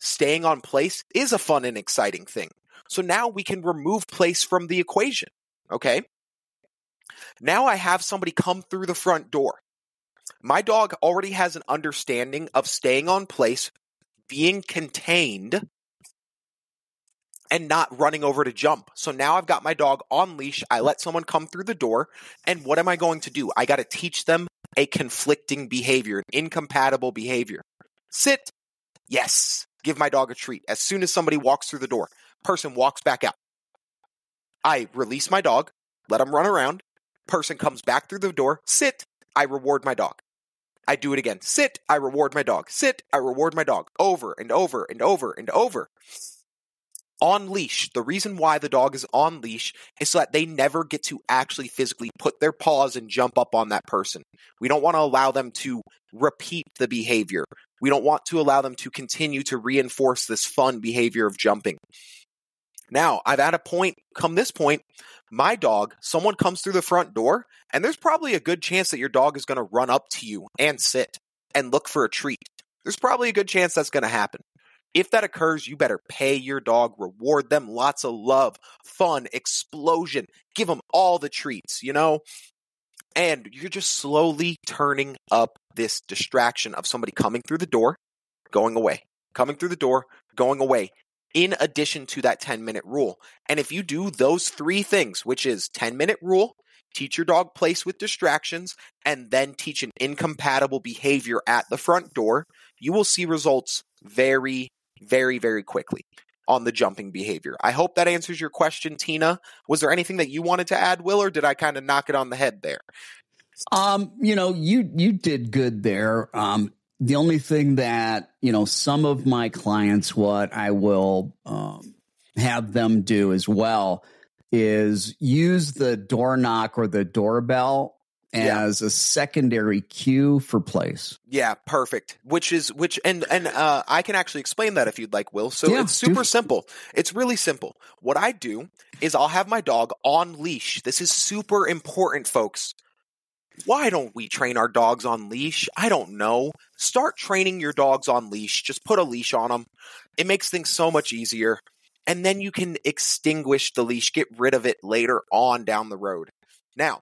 staying on place is a fun and exciting thing. So now we can remove place from the equation. Okay? Now I have somebody come through the front door. My dog already has an understanding of staying on place, being contained, and not running over to jump. So now I've got my dog on leash. I let someone come through the door. And what am I going to do? I got to teach them a conflicting behavior, an incompatible behavior. Sit. Yes. Give my dog a treat. As soon as somebody walks through the door, person walks back out. I release my dog, let him run around. Person comes back through the door. Sit. I reward my dog. I do it again. Sit. I reward my dog. Sit. I reward my dog. Over and over and over and over on leash. The reason why the dog is on leash is so that they never get to actually physically put their paws and jump up on that person. We don't want to allow them to repeat the behavior. We don't want to allow them to continue to reinforce this fun behavior of jumping. Now, I've at a point, come this point, my dog, someone comes through the front door, and there's probably a good chance that your dog is going to run up to you and sit and look for a treat. There's probably a good chance that's going to happen. If that occurs, you better pay your dog, reward them lots of love, fun, explosion, give them all the treats, you know? And you're just slowly turning up this distraction of somebody coming through the door, going away, coming through the door, going away, in addition to that 10 minute rule. And if you do those three things, which is 10 minute rule, teach your dog place with distractions, and then teach an incompatible behavior at the front door, you will see results very, very, very quickly on the jumping behavior. I hope that answers your question, Tina. Was there anything that you wanted to add, Will, or did I kind of knock it on the head there? Um, you know, you you did good there. Um, the only thing that you know, some of my clients, what I will um, have them do as well is use the door knock or the doorbell Yeah. as a secondary cue for place. Yeah, perfect. Which is which and and uh I can actually explain that if you'd like, Will. So Yeah, it's super simple. It's really simple. What I do is I'll have my dog on leash. This is super important, folks. Why don't we train our dogs on leash? I don't know. Start training your dogs on leash. Just put a leash on them. It makes things so much easier. And then you can extinguish the leash, get rid of it later on down the road. Now,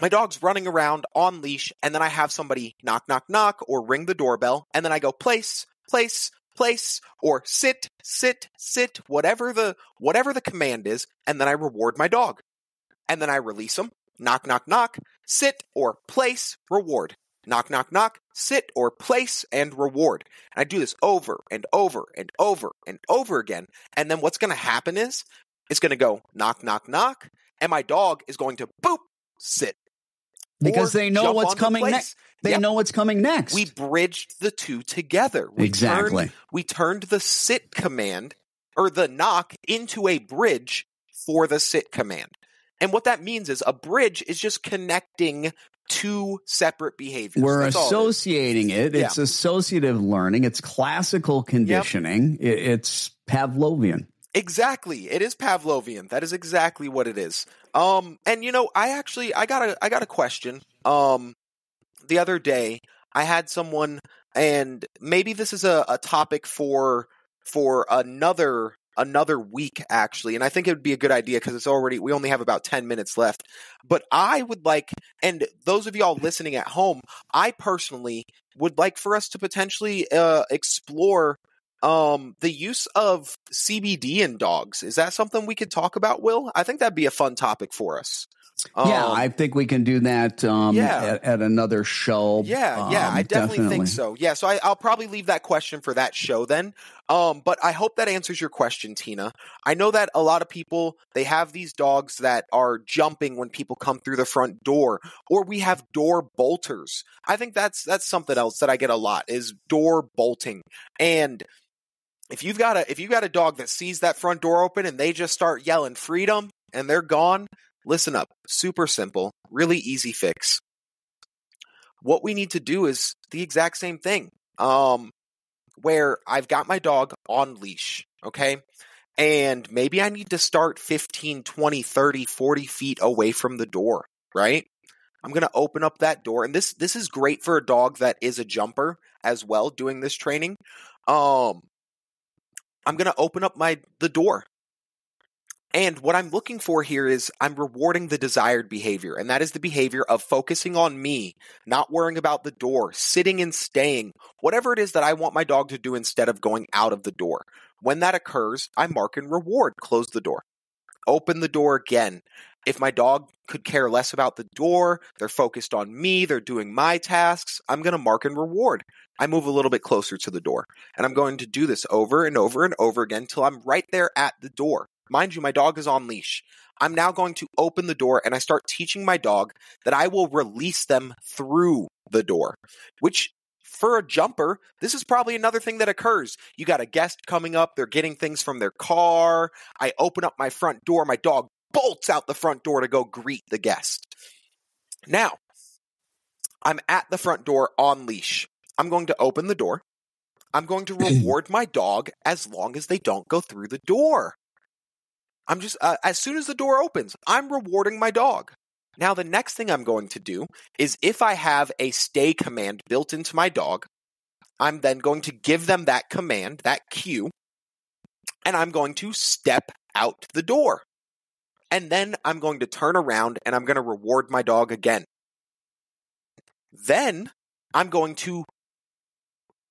my dog's running around on leash, and then I have somebody knock, knock, knock, or ring the doorbell, and then I go place, place, place, or sit, sit, sit, whatever the whatever the command is, and then I reward my dog. And then I release him, knock, knock, knock, sit or place, reward. Knock, knock, knock, sit or place and reward. And I do this over and over and over and over again. And then what's going to happen is it's going to go knock, knock, knock, and my dog is going to boop, sit. Because they know what's coming next. They Yep. know what's coming next. We bridged the two together. We Exactly. Turned, we turned the sit command or the knock into a bridge for the sit command. And what that means is a bridge is just connecting two separate behaviors. We're That's all it associating it. It's associative learning. It's classical conditioning. It- it's Pavlovian. Exactly. It is Pavlovian. That is exactly what it is. Um and you know, I actually I got a I got a question. Um the other day I had someone and maybe this is a, a topic for for another another week actually and I think it would be a good idea because it's already we only have about 10 minutes left. But I would like and those of y'all listening at home, I personally would like for us to potentially uh explore um the use of CBD in dogs. Is that something we could talk about, Will? I think that'd be a fun topic for us. yeah, Um, I think we can do that um, yeah. at, at another show. Yeah, yeah, Um, I definitely, think so. Yeah, so I, I'll probably leave that question for that show then. Um, but I hope that answers your question, Tina. I know that a lot of people they have these dogs that are jumping when people come through the front door, or we have door bolters. I think that's that's something else that I get a lot is door bolting. And if you've got a if you've got a dog that sees that front door open and they just start yelling freedom and they're gone, listen up. Super simple, really easy fix what we need to do is the exact same thing. Um, where I've got my dog on leash, okay? And maybe I need to start 15, 20, 30, 40 feet away from the door, right? I'm going to open up that door and this this is great for a dog that is a jumper as well doing this training. Um I'm going to open up my the door and what I'm looking for here is I'm rewarding the desired behavior, and that is the behavior of focusing on me, not worrying about the door, sitting and staying, whatever it is that I want my dog to do instead of going out of the door. When that occurs, I mark and reward, close the door, open the door again. If my dog could care less about the door, they're focused on me, they're doing my tasks, I'm going to mark and reward. I move a little bit closer to the door, and I'm going to do this over and over and over again till I'm right there at the door. Mind you, my dog is on leash. I'm now going to open the door and I start teaching my dog that I will release them through the door, which for a jumper, this is probably another thing that occurs. You got a guest coming up, they're getting things from their car. I open up my front door, my dog bolts out the front door to go greet the guest. Now, I'm at the front door on leash. I'm going to open the door. I'm going to <laughs> reward my dog as long as they don't go through the door. I'm just, uh, as soon as the door opens, I'm rewarding my dog. Now, the next thing I'm going to do is if I have a stay command built into my dog, I'm then going to give them that command, that cue, and I'm going to step out the door. And then I'm going to turn around and I'm going to reward my dog again. Then I'm going to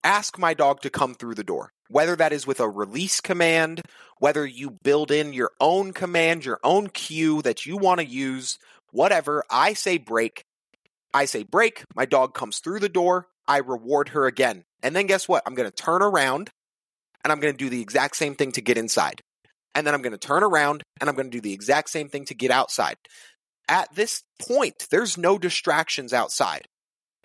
ask my dog to come through the door, whether that is with a release command, whether you build in your own command, your own cue that you want to use, whatever. I say break. I say break. My dog comes through the door. I reward her again. And then guess what? I'm going to turn around and I'm going to do the exact same thing to get inside. And then I'm going to turn around and I'm going to do the exact same thing to get outside. At this point, there's no distractions outside.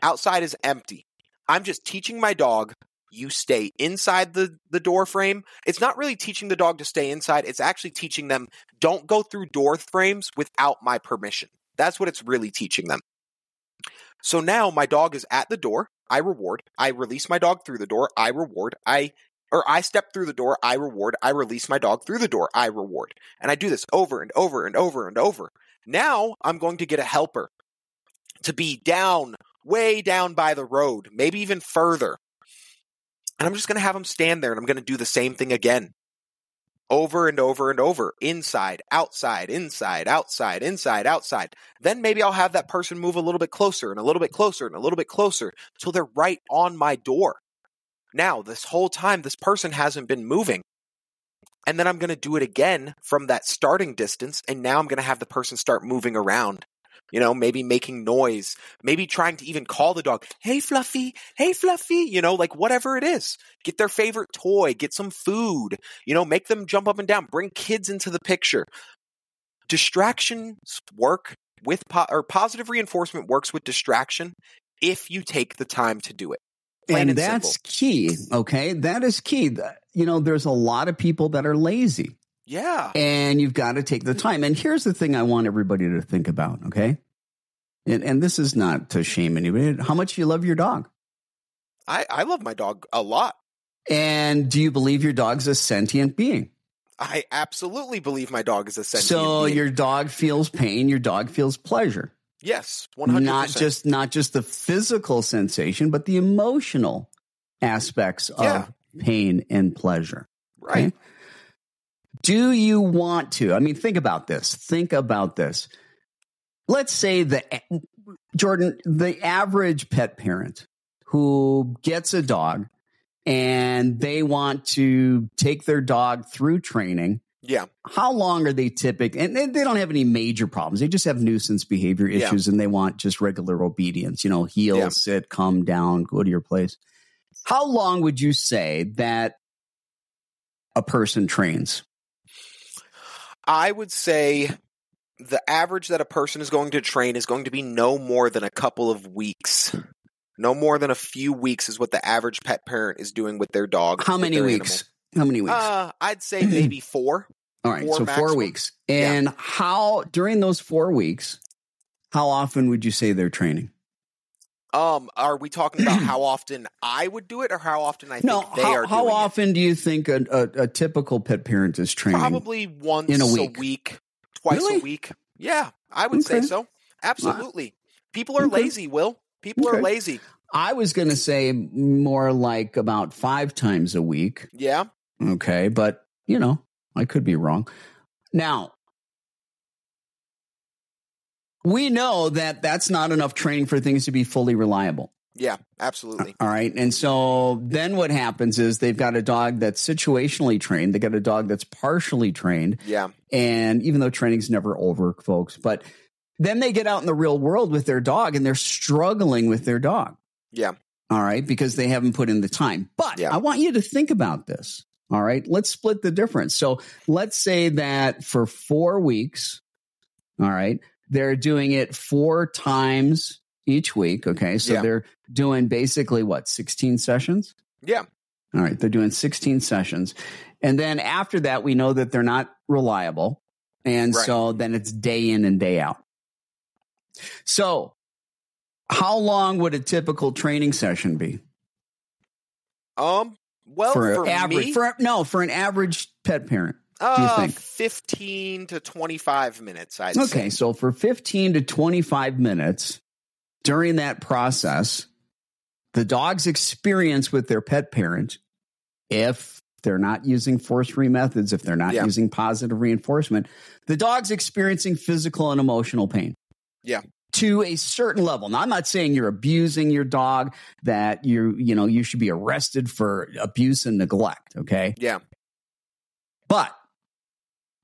Outside is empty. I'm just teaching my dog you stay inside the, the door frame. It's not really teaching the dog to stay inside. It's actually teaching them don't go through door frames without my permission. That's what it's really teaching them. So now my dog is at the door. I reward. I release my dog through the door. I reward. I or I step through the door. I reward. I release my dog through the door. I reward. And I do this over and over and over and over. Now I'm going to get a helper to be down, way down by the road, maybe even further. And I'm just going to have them stand there and I'm going to do the same thing again. Over and over and over. Inside, outside, inside, outside, inside, outside. Then maybe I'll have that person move a little bit closer and a little bit closer and a little bit closer till they're right on my door. Now, this whole time, this person hasn't been moving. And then I'm going to do it again from that starting distance. And now I'm going to have the person start moving around. You know, maybe making noise, maybe trying to even call the dog, hey, Fluffy, hey, Fluffy, you know, like whatever it is. Get their favorite toy, get some food, you know, make them jump up and down, bring kids into the picture. Distractions work with, po- or positive reinforcement works with distraction if you take the time to do it. And and that's simple. key. Okay. That is key. You know, there's a lot of people that are lazy Yeah. and you've got to take the time. And here's the thing I want everybody to think about. Okay. And, and this is not to shame anybody. How much you love your dog? I, I love my dog a lot. And do you believe your dog's a sentient being? I absolutely believe my dog is a sentient being. so being. your dog feels pain, your dog feels pleasure. yes, one hundred Not just not just the physical sensation, but the emotional aspects Yeah. of pain and pleasure. right. Okay? Do you want to? I mean, think about this. Think about this. Let's say that Jordan, the average pet parent who gets a dog and they want to take their dog through training, Yeah, how long are they typical? And they they don't have any major problems. They just have nuisance behavior Yeah. issues and they want just regular obedience, you know, heel, Yeah. sit, come down, go to your place. How long would you say that a person trains? I would say the average that a person is going to train is going to be no more than a couple of weeks. No more than a few weeks is what the average pet parent is doing with their dog. How many weeks? How many weeks? Uh, I'd say <clears throat> maybe four. All right, four so four weeks. And how during those four weeks, how often would you say they're training? Um, are we talking about how <clears throat> often I would do it, or how often I think they how, are how often do you think a, a, a typical pet parent is it? training? Probably once in a a week. week, twice Really? a week. Yeah, I would say so. Absolutely. People are Okay. lazy. Will people are lazy? I was going to say more like about five times a week. Yeah. Okay, but you know, I could be wrong. Now, we know that that's not enough training for things to be fully reliable. Yeah. Absolutely. All right. And so then what happens is they've got a dog that's situationally trained. They got a dog that's partially trained. Yeah. And even though training's never over, folks, but then they get out in the real world with their dog and they're struggling with their dog. Yeah. All right. Because they haven't put in the time. But Yeah. I want you to think about this. All right. Let's split the difference. So let's say that for four weeks, all right, they're doing it four times each week. Okay. So Yeah. they're doing basically what, 16 sessions? Yeah. All right. They're doing 16 sessions. And then after that, we know that they're not reliable. And Right. so then it's day in and day out. So how long would a typical training session be? Um. Well, for, for, average, me, for no, for an average pet parent. Uh, think? fifteen to twenty-five minutes. I'd Okay, say. so for 15 to 25 minutes during that process, the dog's experience with their pet parent, if they're not using force free methods, if they're not Yeah. using positive reinforcement, the dog's experiencing physical and emotional pain. Yeah. To a certain level. Now, I'm not saying you're abusing your dog, that you, you know, you should be arrested for abuse and neglect. Okay. Yeah. But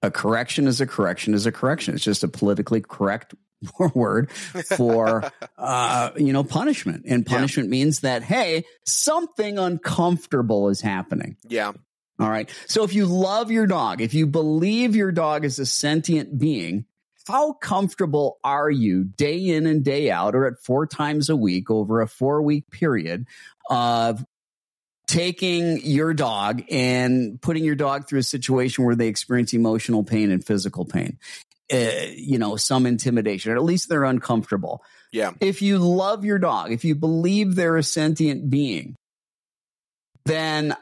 a correction is a correction is a correction. It's just a politically correct <laughs> word for <laughs> uh, you know punishment. And Yeah. punishment means that hey, something uncomfortable is happening. Yeah. All right. So if you love your dog, if you believe your dog is a sentient being, how comfortable are you day in and day out or at four times a week over a four week period of taking your dog and putting your dog through a situation where they experience emotional pain and physical pain? Uh, you know, some intimidation, or at least they're uncomfortable. Yeah. If you love your dog, if you believe they're a sentient being, then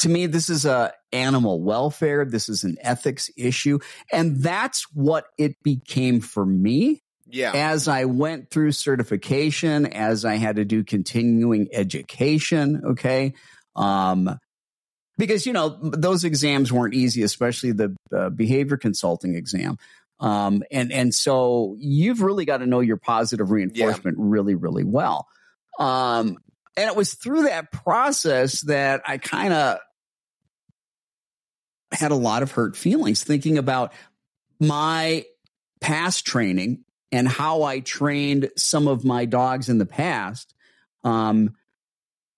to me this is a animal welfare this is an ethics issue and that's what it became for me Yeah. as I went through certification, as I had to do continuing education, okay, um, because you know those exams weren't easy, especially the uh, behavior consulting exam. Um, and and so you've really got to know your positive reinforcement really, really well. Um, and it was through that process that I kind of had a lot of hurt feelings thinking about my past training and how I trained some of my dogs in the past. Um,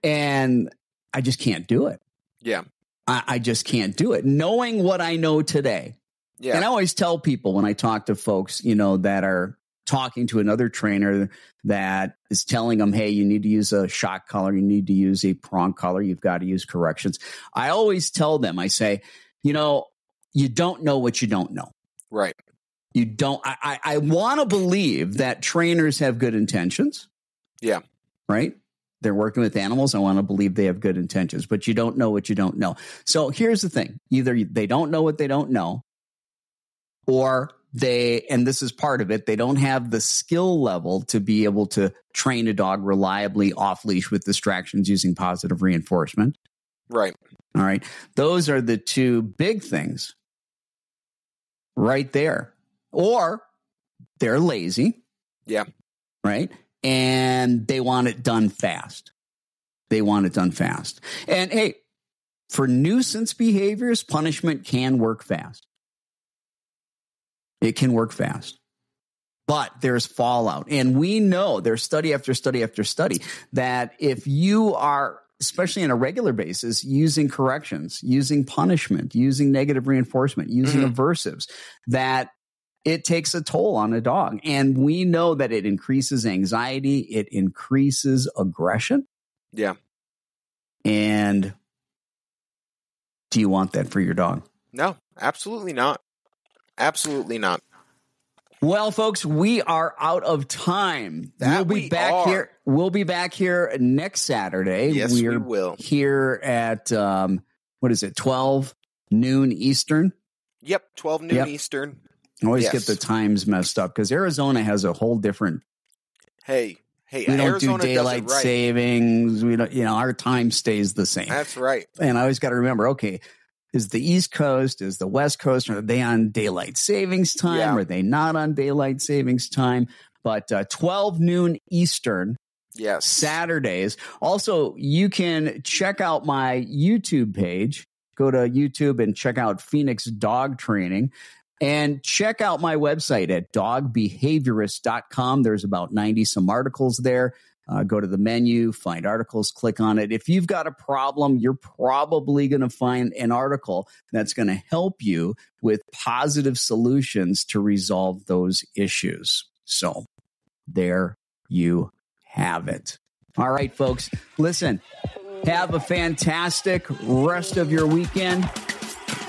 and I just can't do it. Yeah. I, I just can't do it. Knowing what I know today. Yeah. And I always tell people when I talk to folks, you know, that are talking to another trainer that is telling them, hey, you need to use a shock collar, you need to use a prong collar, you've got to use corrections. I always tell them, I say, you know, you don't know what you don't know. right. You don't, I, I, I want to believe that trainers have good intentions. Yeah. Right? They're working with animals. I want to believe they have good intentions, but you don't know what you don't know. So here's the thing either they don't know what they don't know, or they, and this is part of it, they don't have the skill level to be able to train a dog reliably off leash with distractions using positive reinforcement. Right. All right. Those are the two big things right there. Or they're lazy. Yeah. Right. And they want it done fast. They want it done fast. And hey, for nuisance behaviors, punishment can work fast. It can work fast. But there's fallout. And we know there's study after study after study that if you are especially on a regular basis, using corrections, using punishment, using negative reinforcement, using Mhm. aversives, that it takes a toll on a dog. And we know that it increases anxiety, it increases aggression. Yeah. And do you want that for your dog? No, absolutely not. Absolutely not. Well, folks, we are out of time. That we'll be we back are. here. We'll be back here next Saturday. Yes, we We're will. here at um, what is it, twelve noon Eastern? Yep. 12 noon Yep. Eastern. I always Yes. get the times messed up because Arizona has a whole different. Hey, hey, We don't Arizona do daylight right. savings. We don't, you know, our time stays the same. That's right. and I always got to remember, okay, is the East Coast, is the West Coast, are they on daylight savings time? Yeah. Are they not on daylight savings time? But uh, 12 noon Eastern, Yes. Saturdays. Also, you can check out my YouTube page. Go to YouTube and check out Phoenix Dog Training and check out my website at dogbehaviorist.com. There's about 90 some articles there. Uh, go to the menu, find articles, click on it. If you've got a problem, you're probably going to find an article that's going to help you with positive solutions to resolve those issues. So there you have it. All right, folks, listen, have a fantastic rest of your weekend.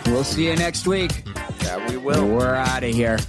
We'll see you next week. Yeah, we will. We're out of here.